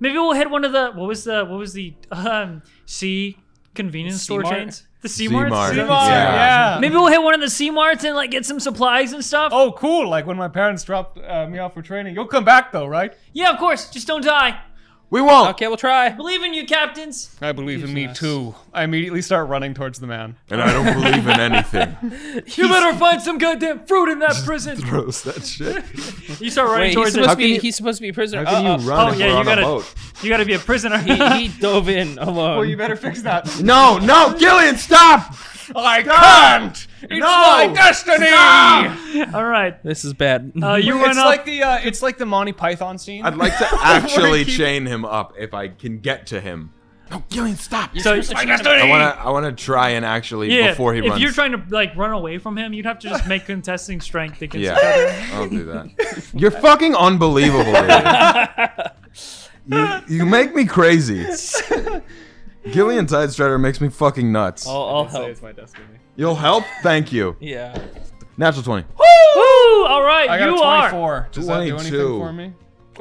Maybe we'll hit one of the what was the what was the um C convenience store C-Mart? chains? The C Mart. C-Mart. C-Mart, Yeah. yeah. Maybe we'll hit one of the C Marts and like get some supplies and stuff. Oh, cool! Like when my parents dropped uh, me off for training. You'll come back though, right? Yeah, of course. Just don't die. We won't. Okay, we'll try. Believe in you, captains. I believe in me us. too. I immediately start running towards the man. And I don't believe in anything. You better find some goddamn fruit in that prison. Throws that shit. You start running Wait, he's towards supposed it. to be. you- he's supposed to be a prisoner. How can Uh, you uh, run oh, if yeah, we're you on gotta- a boat? You gotta be a prisoner. he, he dove in alone. Well, you better fix that. No, no, Gillion, stop! I can't. It's No! my destiny. All right. This is bad. Uh, you it's up. like the uh, it's like the Monty Python scene. I'd like to actually keep- chain him up if I can get to him. No, Gillion, stop! so, my. I wanna, I wanna try and actually yeah, before he if runs. If you're trying to like run away from him, you'd have to just make contesting strength against each other. yeah, I'll do that. You're fucking unbelievable, dude. you, you make me crazy. Gillion Tidestrider makes me fucking nuts. I'll, I'll help. my destiny. You'll help? Thank you. Yeah. Natural 20. Woo! All right, I got you a are. 24. Does that do anything 22. for me?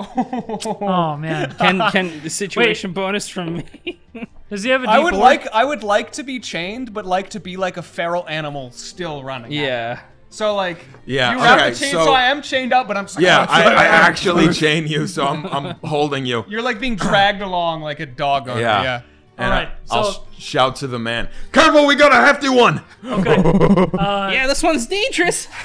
Oh man, Can can the situation bonus from me? does he have a D4? I would like I would like to be chained, but like to be like a feral animal still running. yeah. So like Yeah, you have okay, the chain, so- so, I am chained up, but I'm Yeah, I, I actually chain you, so I'm, I'm holding you. You're like being dragged along like a dog owner. Yeah. Yeah. And Alright, I, will so- shout to the man, Careful, we got a hefty one! Okay. Uh, Yeah, this one's dangerous.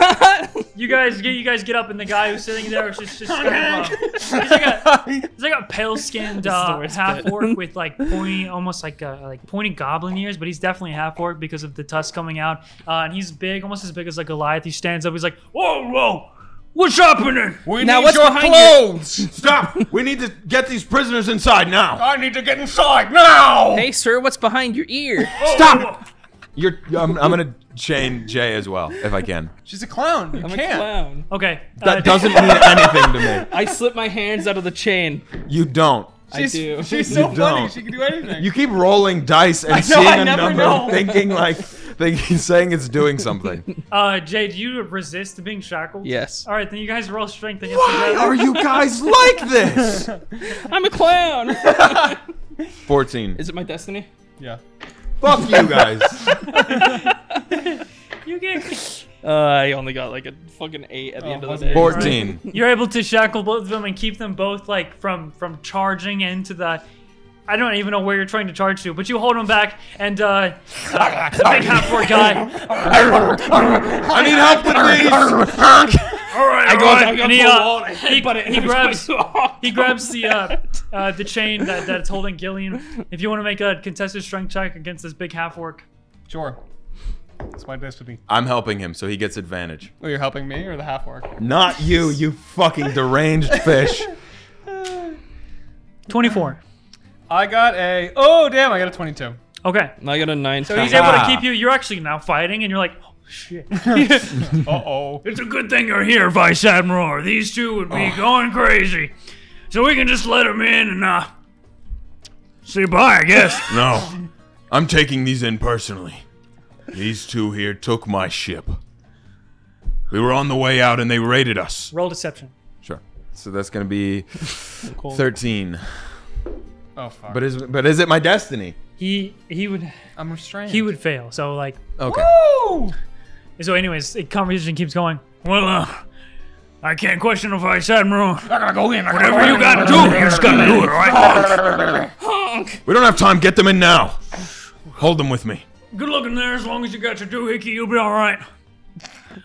You guys get you guys get up, and the guy who's sitting there is just just kind of, uh, he's like a he's like a pale skinned uh, half bit. orc with like pointy, almost like uh, like pointy goblin ears, but he's definitely half orc because of the tusks coming out. Uh, and he's big, almost as big as like a Goliath. He stands up. He's like, "Whoa, whoa, what's happening?" We Now need your behind you? clothes. Stop! We need to get these prisoners inside now! I need to get inside now. hey, sir, what's behind your ear? Stop! You're, I'm, I'm gonna chain Jay as well, if I can. She's a clown. You I'm a can't. clown. Okay. That uh, doesn't mean anything to me. I slip my hands out of the chain. You don't. I do. she's so You funny. don't. She can do anything. You keep rolling dice and know, seeing I a number, know. thinking like, thinking, saying it's doing something. uh, Jay, do you resist being shackled? Yes. All right, then you guys roll strength against Why each are you guys like this? I'm a clown. 14. Is it my destiny? yeah. Fuck you guys. You get. Uh, I only got like a fucking eight at the end of the day. 14. You're able to shackle both of them and keep them both like from from charging into the. I don't even know where you're trying to charge to, but you hold him back, and uh, uh, the big half four guy. I need help with these. All right, I go all down And he, uh, wall he, headbutt it he grabs time I saw. he grabs the uh, uh, the chain that, that's holding Gillion. If you want to make a contested strength check against this big half orc, Sure. It's my destiny. I'm helping him, so he gets advantage. Oh, you're helping me or the half orc? Not you, you fucking deranged fish. twenty four. I got a. Oh, damn, I got a 22. Okay, I got a nine. so he's able to keep you. You're actually now fighting, and you're like, oh shit. Uh oh. It's a good thing you're here, Vice Admiral, or these two would be going crazy. So we can just let them in and, uh, say bye, I guess. No, I'm taking these in personally. These two here took my ship. We were on the way out and they raided us. Roll deception. Sure. So that's gonna be 13. Oh, fuck. But is but is it my destiny? He he would I'm restrained. he would fail. So like Okay. Woo! so anyways, the conversation keeps going. Well, uh, I can't question the Vice Admiral. I gotta go in. I gotta Whatever you gotta do, you just gotta do it, right? Honk. We don't have time. Get them in now. Hold them with me. Good looking there. As long as you got your doohickey, you'll be all right.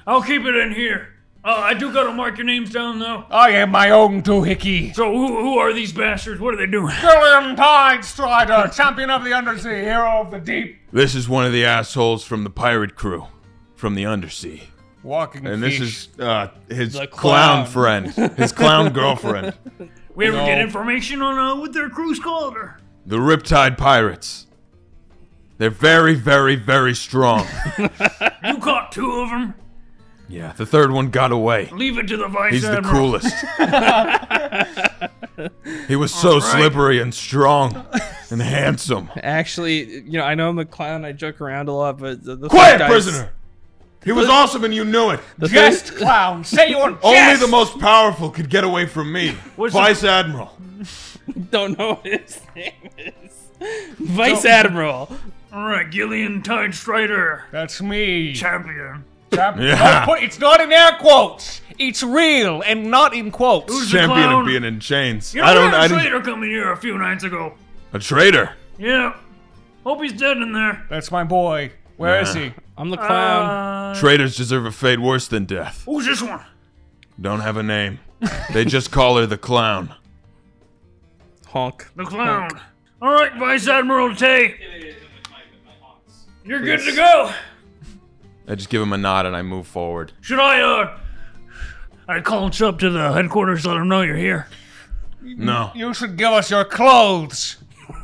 I'll keep it in here. Uh, I do gotta mark your names down though. I am my own doohickey. So who who are these bastards? What are they doing? Gillion Tidestrider, champion of the undersea, hero of the deep, This is one of the assholes from the pirate crew, from the undersea. walking And fish. this is uh, his clown clown. friend, his clown girlfriend, We ever No. get information on uh, what their crew's called? Or? the Riptide Pirates. They're very, very, very strong. You caught two of them. Yeah, the third one got away. Leave it to the vice He's the admiral. coolest. he was so slippery and strong and handsome. Actually, you know, I know I'm a clown. I joke around a lot, but the, the Quiet, guys- prisoner! He was awesome and you knew it. The Jest, third- clown. Say your jest. Only the most powerful could get away from me. What's the- Vice Admiral. don't know what his name is. Vice Admiral. All right, Gillion Tidestrider, That's me. champion. Chap- Yeah. Don't put- it's not in air quotes. It's real and not in quotes. Who's the Champion clown? of being in chains. You know, I don't. we I had a didn't. traitor coming here a few nights ago. A traitor. Yeah. Hope he's dead in there. That's my boy. Where is he? I'm the clown. Uh, Traitors deserve a fate worse than death. who's this one? Don't have a name. They just call her the clown. Honk. The clown. All right, Vice Admiral Tay. You're good to go. I just give him a nod and I move forward. Should I, uh, I call up to the headquarters, let them know you're here. No. You should give us your clothes.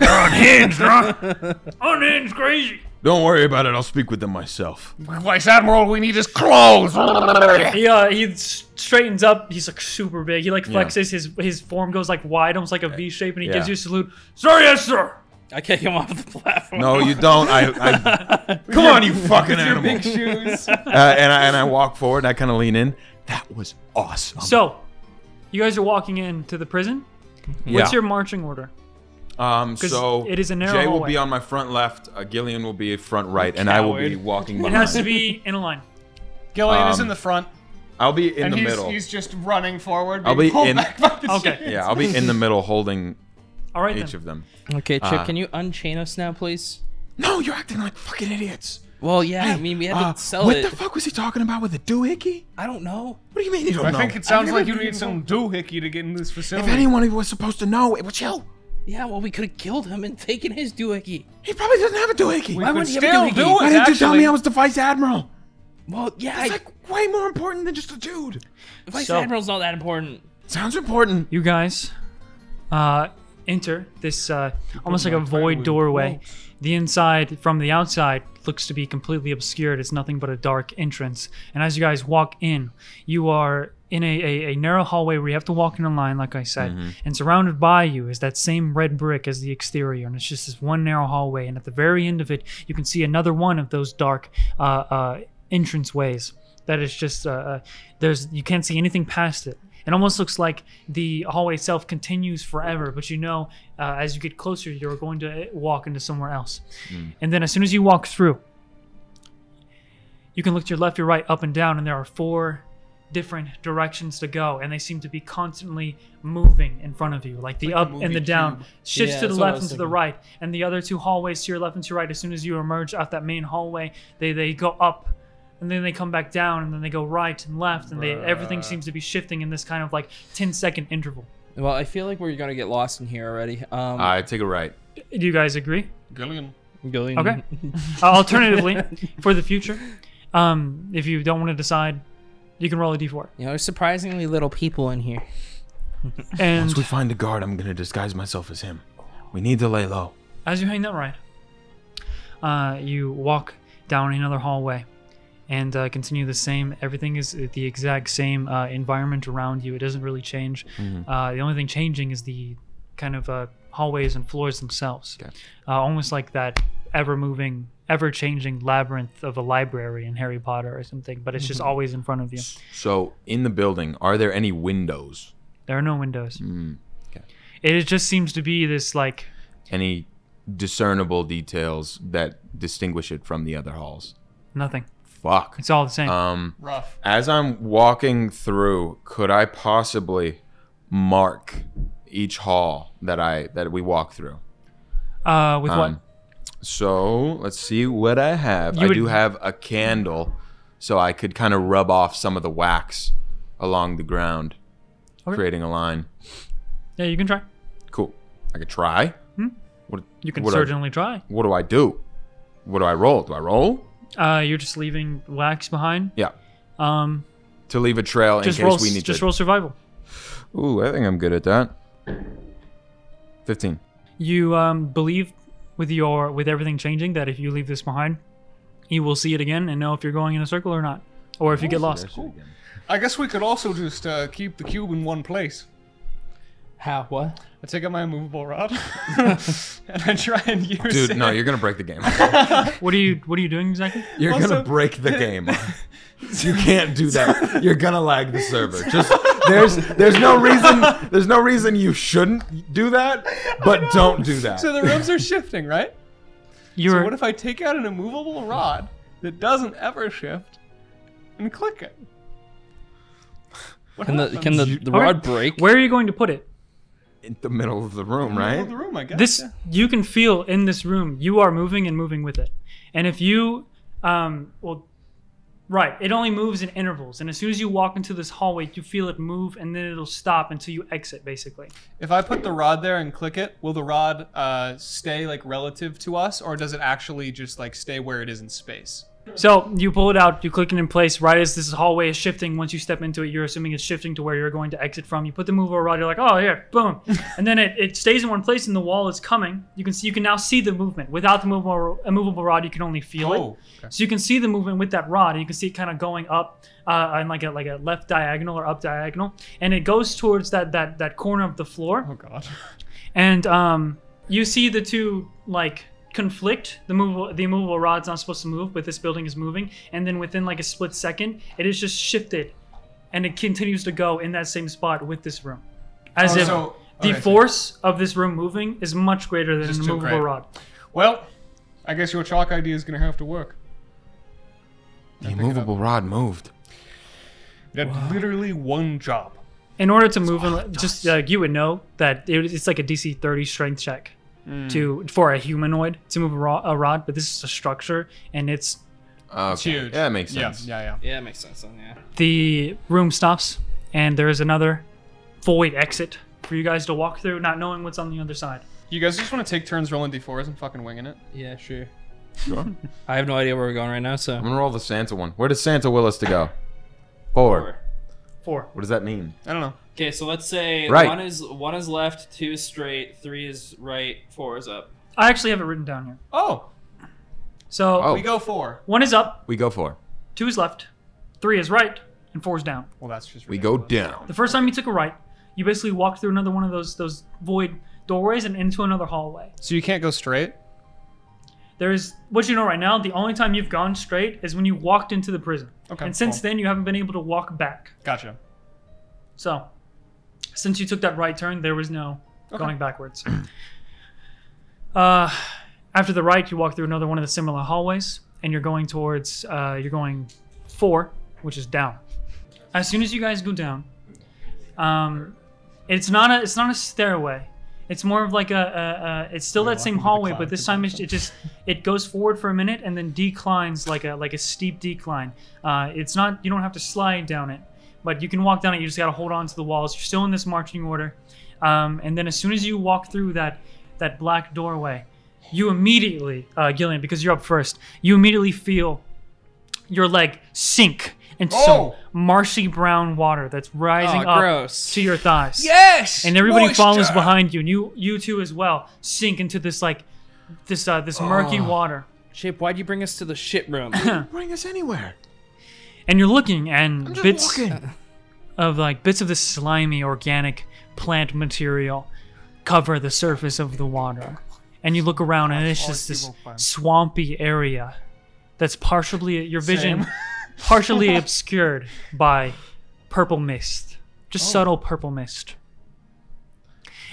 They're unhinged, huh? unhinged, crazy. Don't worry about it. I'll speak with them myself. Vice Admiral, we need his clothes. He uh he straightens up. He's like super big. He like flexes. His his form goes like wide, almost like a V shape, and he gives you a salute. Sir, yes, sir. I kick him off the platform. No, you don't. I. I come on, you fucking animal. shoes. Uh, and I and I walk forward. and I kind of lean in. That was awesome. So, you guys are walking into the prison. What's your marching order? Um, 'Cause so it is a narrow Jay will hallway. be on my front left. Uh, Gillion will be front right, and I will be Coward. walking It behind. has to be in a line. Gillion is Um, in the front, I'll be in and the he's, middle. he's just running forward. I'll being be pulled in- back by the Okay. chains. yeah, I'll be in the middle, holding All right each then. of them. Okay, Chip, Uh, can you unchain us now, please? No, you're acting like fucking idiots. Well, yeah, I mean, we had Uh, to sell what it. the fuck was he talking about with the doohickey? I don't know. What do you mean you don't I know? think it sounds I've like you need some doohickey to get in this facility. If anyone was supposed to know, it was you. Yeah, well, we could have killed him and taken his doohickey. He probably doesn't have a doohickey. we Why wouldn't he have a doohickey? do it. Why didn't you tell me. I was the vice admiral? Well, yeah, It's I, like way more important than just a dude. Vice So- Admiral's not that important. Sounds important. You guys uh, enter this uh, almost like a void doorway. The inside from the outside looks to be completely obscured. It's nothing but a dark entrance. And as you guys walk in, you are in a, a, a narrow hallway where you have to walk in a line, like I said. And surrounded by you is that same red brick as the exterior. And it's just this one narrow hallway. And at the very end of it, you can see another one of those dark uh, uh, entrance ways. That is just uh, uh, there's you can't see anything past it. It almost looks like the hallway itself continues forever, but you know, uh, as you get closer, you're going to walk into somewhere else. And then as soon as you walk through, you can look to your left, your right, up and down, and there are four different directions to go, and they seem to be constantly moving in front of you, like the Like up and the down cube. shifts Yeah, to the that's what I left and to the right, and the other two hallways to your left and to your right. As soon as you emerge out that main hallway, they they go up, and then they come back down, and then they go right and left, and they everything seems to be shifting in this kind of like 10 second interval. Well, I feel like we're gonna get lost in here already. Um, I take a right. Do you guys agree? Gillion. going. Okay. Uh, alternatively, for the future, um, if you don't want to decide, you can roll a d4. You know, there's surprisingly little people in here. And Once we find a guard, I'm gonna disguise myself as him. We need to lay low. as you hang that right, uh, you walk down another hallway and uh, continue the same. Everything is the exact same uh, environment around you. It doesn't really change. Uh, the only thing changing is the kind of uh, hallways and floors themselves. Okay. Uh, almost like that ever moving, ever changing labyrinth of a library in Harry Potter or something, but it's just always in front of you. So, in the building, are there any windows? There are no windows. Mm, okay. It just seems to be this like Any discernible details that distinguish it from the other halls? nothing. Fuck. It's all the same. Um, Rough. as I'm walking through, could I possibly mark each hall that I that we walk through? uh, with what? Um, so let's see what I have. You I would- do have a candle, so I could kind of rub off some of the wax along the ground, Okay. creating a line. Yeah, you can try. Cool. I could try. What, You can what do I- try. what do I do? What do I roll? Do I roll? Uh, you're just leaving wax behind. Yeah. Um, To leave a trail in just case roll. we need just to. roll survival. Ooh, I think I'm good at that. Fifteen. You um believe with your with everything changing that if you leave this behind, you will see it again and know if you're going in a circle or not, or if you get lost. I guess we could also just uh, keep the cube in one place. How? What? I take out my immovable rod and I try and use Dude, it. no, you're gonna break the game. What are you What are you doing exactly? You're Also- gonna break the game. you can't do that. You're gonna lag the server. Just there's there's no reason there's no reason you shouldn't do that, but don't do that. So the rooms are shifting, right? You're So what if I take out an immovable rod that doesn't ever shift and click it? What Can the happens? can the, the rod break? where are you going to put it? In the middle of the room, Middle right? of the room, I guess. This yeah. you can feel in this room. You are moving and moving with it. And if you um well right, it only moves in intervals. And as soon as you walk into this hallway, you feel it move and then it'll stop until you exit basically. If I put the rod there and click it, will the rod uh, stay like relative to us, or does it actually just like stay where it is in space? So you pull it out, you click it in place right as this hallway is shifting. Once you step into it, you're assuming it's shifting to where you're going to exit from. You put the mover rod, you're like, oh yeah, boom, and then it, it stays in one place, and the wall is coming. You can see, you can now see the movement. Without the movable, a movable rod, you can only feel Oh, it. So you can see the movement with that rod. And you can see it kind of going up, uh, on like a like a left diagonal or up diagonal, and it goes towards that that that corner of the floor Oh god. and um, you see the two like conflict. The movable, the immovable rod's not supposed to move, but this building is moving. And then within like a split second, it is just shifted, and it continues to go in that same spot with this room, as Oh, if so- the okay, so- force of this room moving is much greater than Just an too immovable rod. Well, I guess your chalk idea is gonna have to work. The immovable rod moved. You had literally one job. In order to move, in, just uh, you would know that it, it's like a DC 30 strength check Mm. to for a humanoid to move a rod, a rod, but this is a structure and it's ah, Okay. It's huge. Yeah, that makes Yeah, sense. yeah, yeah. Yeah, Yeah, it makes sense. Then, yeah. the room stops and there is another void exit for you guys to walk through, not knowing what's on the other side. You guys just want to take turns rolling d4s and fucking winging it? Yeah, sure. Sure. I have no idea where we're going right now, so I'm gonna roll the Santa one. Where does Santa will us to go? Forward. Four. What does that mean? I don't know. Okay, so let's say Right. one is one is left, two is straight, three is right, four is up. I actually have it written down here. Oh, So Oh. we go four. one is up, We go for. two is left, three is right, and four is down. Well, that's just We go ridiculous. down. The first time you took a right, you basically walked through another one of those those void doorways and into another hallway. So you can't go straight? There's what you know right now. The only time you've gone straight is when you walked into the prison, Okay, and since cool. then you haven't been able to walk back. Gotcha. So, since you took that right turn, there was no going backwards. uh, after the right, you walk through another one of the similar hallways, and you're going towards. Uh, you're going four, which is down. As soon as you guys go down, um, it's not a it's not a stairway. It's more of like a, a, a it's still that same hallway, but this time it, it just it goes forward for a minute and then declines like a like a steep decline. Uh, it's not you don't have to slide down it, but you can walk down it. You just gotta hold on to the walls. You're still in this marching order, um, and then as soon as you walk through that that black doorway, you immediately uh, Gillion because you're up first. You immediately feel your leg sink into some Oh! marshy brown water that's rising Oh, up gross. to your thighs. Yes. And everybody follows behind you, and you you two as well sink into this like this uh, this murky water. Shape, why'd you bring us to the shit room? Bring us anywhere. And you're looking, and bits walking. of like bits of this slimy organic plant material cover the surface of the water. And you look around, and it's just this swampy area that's partially your vision partially obscured by purple mist, just oh. subtle purple mist.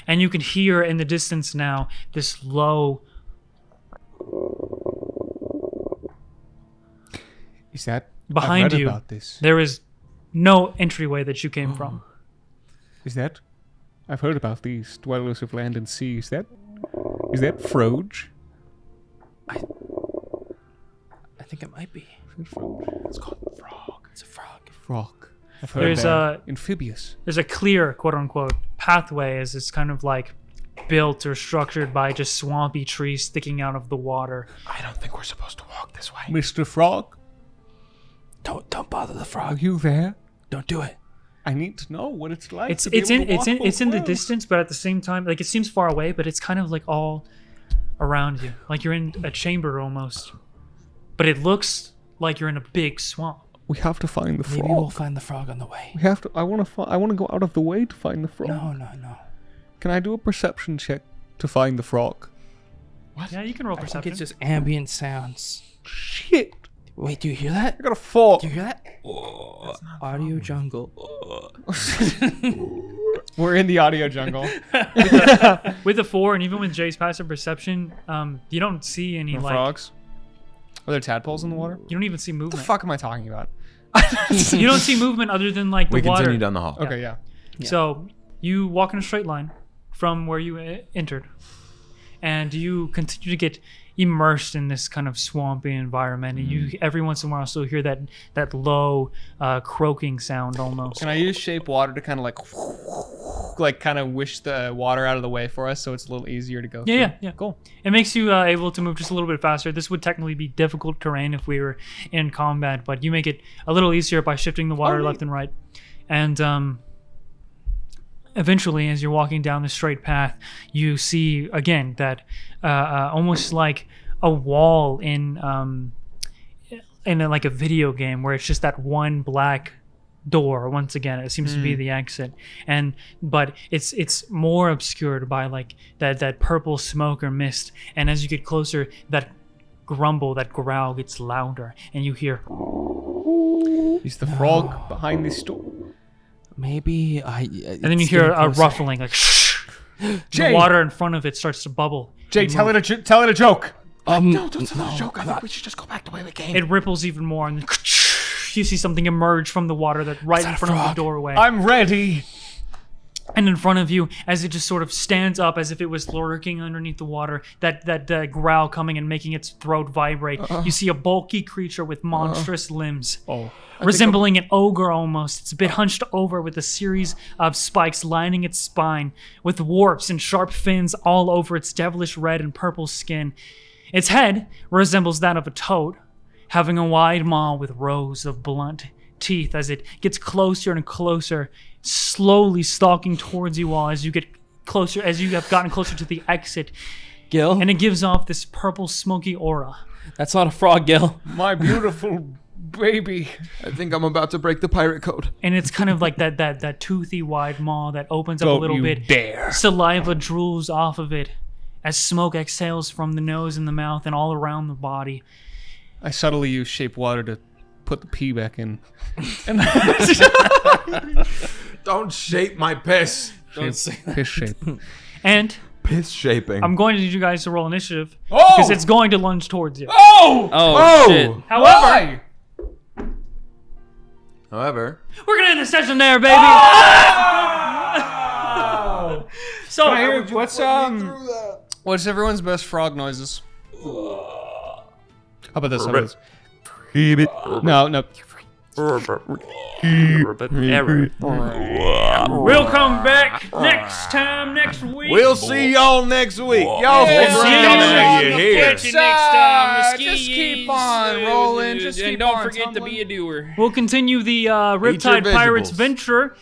And you can hear in the distance now this low Is that behind I've read you. about this? There is no entryway that you came oh. from. Is that? I've heard about these dwellers of land and sea. Is that? Is that Froge? I, I think it might be. Is it It's called Frog. It's a frog. Frog. I've heard There's that. a- amphibious. There's a clear quote unquote pathway as it's kind of like built or structured by just swampy trees sticking out of the water. I don't think we're supposed to walk this way. Mr. Frog, Don't don't bother the are frog. you there? Don't do it. I need to know what it's like. It's to be it's able in to it's in it's in the distance, but at the same time, like it seems far away, but it's kind of like all around you, like you're in a chamber almost. But it looks like you're in a big swamp. We have to find the frog. Maybe we'll find the frog on the way. We have to. I want to. Fi- I want to go out of the way to find the frog. No, no, no. Can I do a perception check to find the frog? What? Yeah, you can roll I think perception. it's just ambient sounds. Shit! Wait, do you hear that? I got a four. Do you hear that? Audio jungle. We're in the audio jungle. with the four, and even with Jay's passive perception, um, you don't see any No like frogs. Are there tadpoles in the water? you don't even see movement. What the movement. fuck am I talking about? You don't see movement other than like the water. We water. continue down the hall. Okay, yeah. So you walk in a straight line from where you uh, entered, and you continue to get immersed in this kind of swampy environment. And you every once in a while still hear that that low uh, croaking sound almost. Can I use shape water to kind of like, like kind of wish the water out of the way for us, so it's a little easier to go? Yeah, through? yeah, yeah. Cool. It makes you uh, able to move just a little bit faster. This would technically be difficult terrain if we were in combat, but you make it a little easier by shifting the water left and right. And um, eventually, as you're walking down the straight path, you see again that uh, uh, almost like a wall in um, in a, like a video game where it's just that one black door once again it seems to be the exit. And but it's it's more obscured by like that that purple smoke or mist. And as you get closer that grumble that growl gets louder and you hear Is the frog behind this door? Maybe I. and then you hear a ruffling like shh. Jay! water in front of it starts to bubble Jay, and tell move. it a jo- tell it a joke. Um, No, don't tell us a joke. I think we should just go back the way we came. it ripples even more and you see something emerge from the water that right in that a front of the doorway I'm ready. And in front of you as it just sort of stands up as if it was lurking underneath the water that that uh, growl coming and making its throat vibrate. You see a bulky creature with monstrous limbs Oh, resembling an ogre almost. It's a bit hunched over with a series of spikes lining its spine with warps and sharp fins all over its devilish red and purple skin. Its head resembles that of a toad having a wide maw with rows of blunt teeth. As it gets closer and closer, slowly stalking towards you all as you get closer, as you have gotten closer to the exit, Gil. and it gives off this purple smoky aura. That's not a frog, Gil. my beautiful baby. I think I'm about to break the pirate code. And it's kind of like that that that toothy wide maw that opens up a Don't little you bit. dare. Saliva drools off of it as smoke exhales from the nose and the mouth and all around the body. I subtly use shape water to put the pee back in. Don't shape my piss. Don't say that. Piss shape. And Piss shaping. I'm going to need you guys to roll initiative Oh! because it's going to lunge towards you. Oh! Oh, Oh! shit. However, Why? However, we're gonna end the session there, baby. so What's um? What's everyone's best frog noises? How about this? How about this? No, no. We'll come back next time next week. we'll see y'all next week. Y'all Yeah. stick See you around next week. here. Catch you next time. Uh, just keep on rolling. Just and keep don't on forget to be a doer. We'll continue the uh, Eat Riptide Pirates venture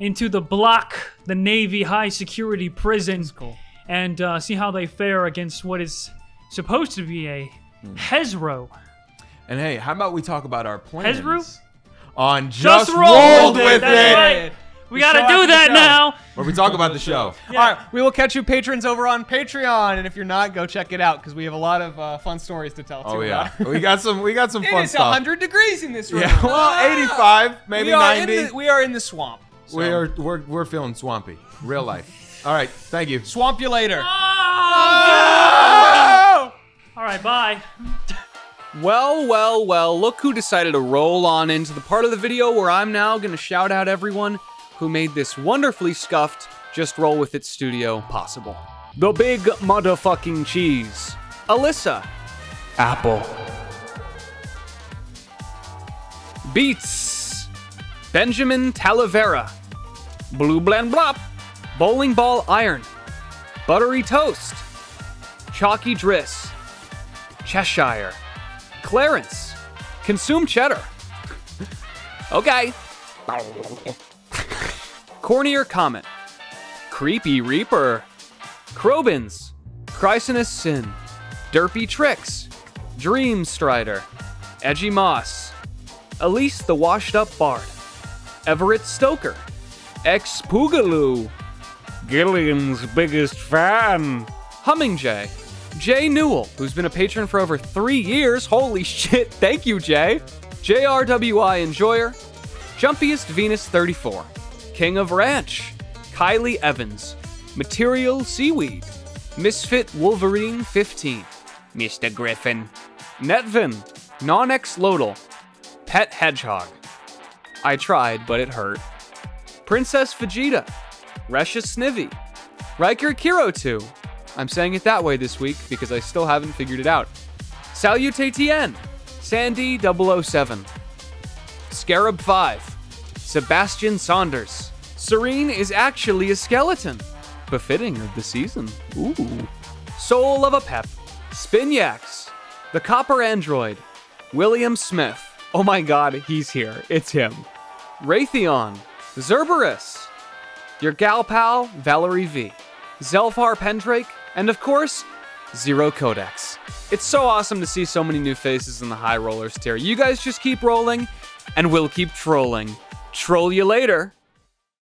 into the block, the Navy high security prison, cool. and uh, see how they fare against what is supposed to be a Hezro. And hey, how about we talk about our plans? Hezru? On Just, Just Rolled, rolled with That's it. right. We gotta do that now. Where we talk about the show. All right, we will catch you patrons over on Patreon, and if you're not, go check it out because we have a lot of uh, fun stories to tell. Oh too yeah, about we got some. We got some It fun is stuff. 100 degrees in this room. Yeah, well, ah! 85, maybe we 90. The, we are in the swamp. So. we are. We're we're feeling swampy. Real life. All right. Thank you. swamp you later. Ah! Ah! All right, bye. Well, well, well, look who decided to roll on into the part of the video where I'm now gonna shout out everyone who made this wonderfully scuffed Just Roll With It studio possible. The big motherfucking cheese. Alyssa. Apple. Beats. Benjamin Talavera. Blue Blend Blop. Bowling Ball Iron. Buttery Toast. Chalky Driss. Cheshire. Clarence. Consume cheddar. okay. Cornier Comet. Creepy Reaper. Krobins. Chrysinus Sin. Derpy Tricks. Dream Strider. Edgy Moss. Elise the Washed Up Bard. Everett Stoker. Ex Poogaloo. Gillion's biggest fan. Humming Jay. Jay Newell, who's been a patron for over three years. Holy shit, thank you, Jay. JRWI Enjoyer. Jumpiest Venus 34. King of Ranch. Kylie Evans. Material Seaweed. Misfit Wolverine 15. Mr. Griffin. Netvin. Non-ex Lodal. Pet Hedgehog. I tried, but it hurt. Princess Vegeta. Resha Snivy. Riker Kiro 2. I'm saying it that way this week because I still haven't figured it out. Salutatien. Sandy 007. Scarab 5. Sebastian Saunders. Serene is actually a skeleton. Befitting of the season. Ooh. Soul of a Pep. Spinyax. The Copper Android. William Smith. Oh my god, he's here. It's him. Raytheon. Zerberus. Your gal pal, Valerie V. Zelfar Pendrake, and of course, Zero Codex. It's so awesome to see so many new faces in the High Rollers tier. You guys just keep rolling, and we'll keep trolling. Troll you later.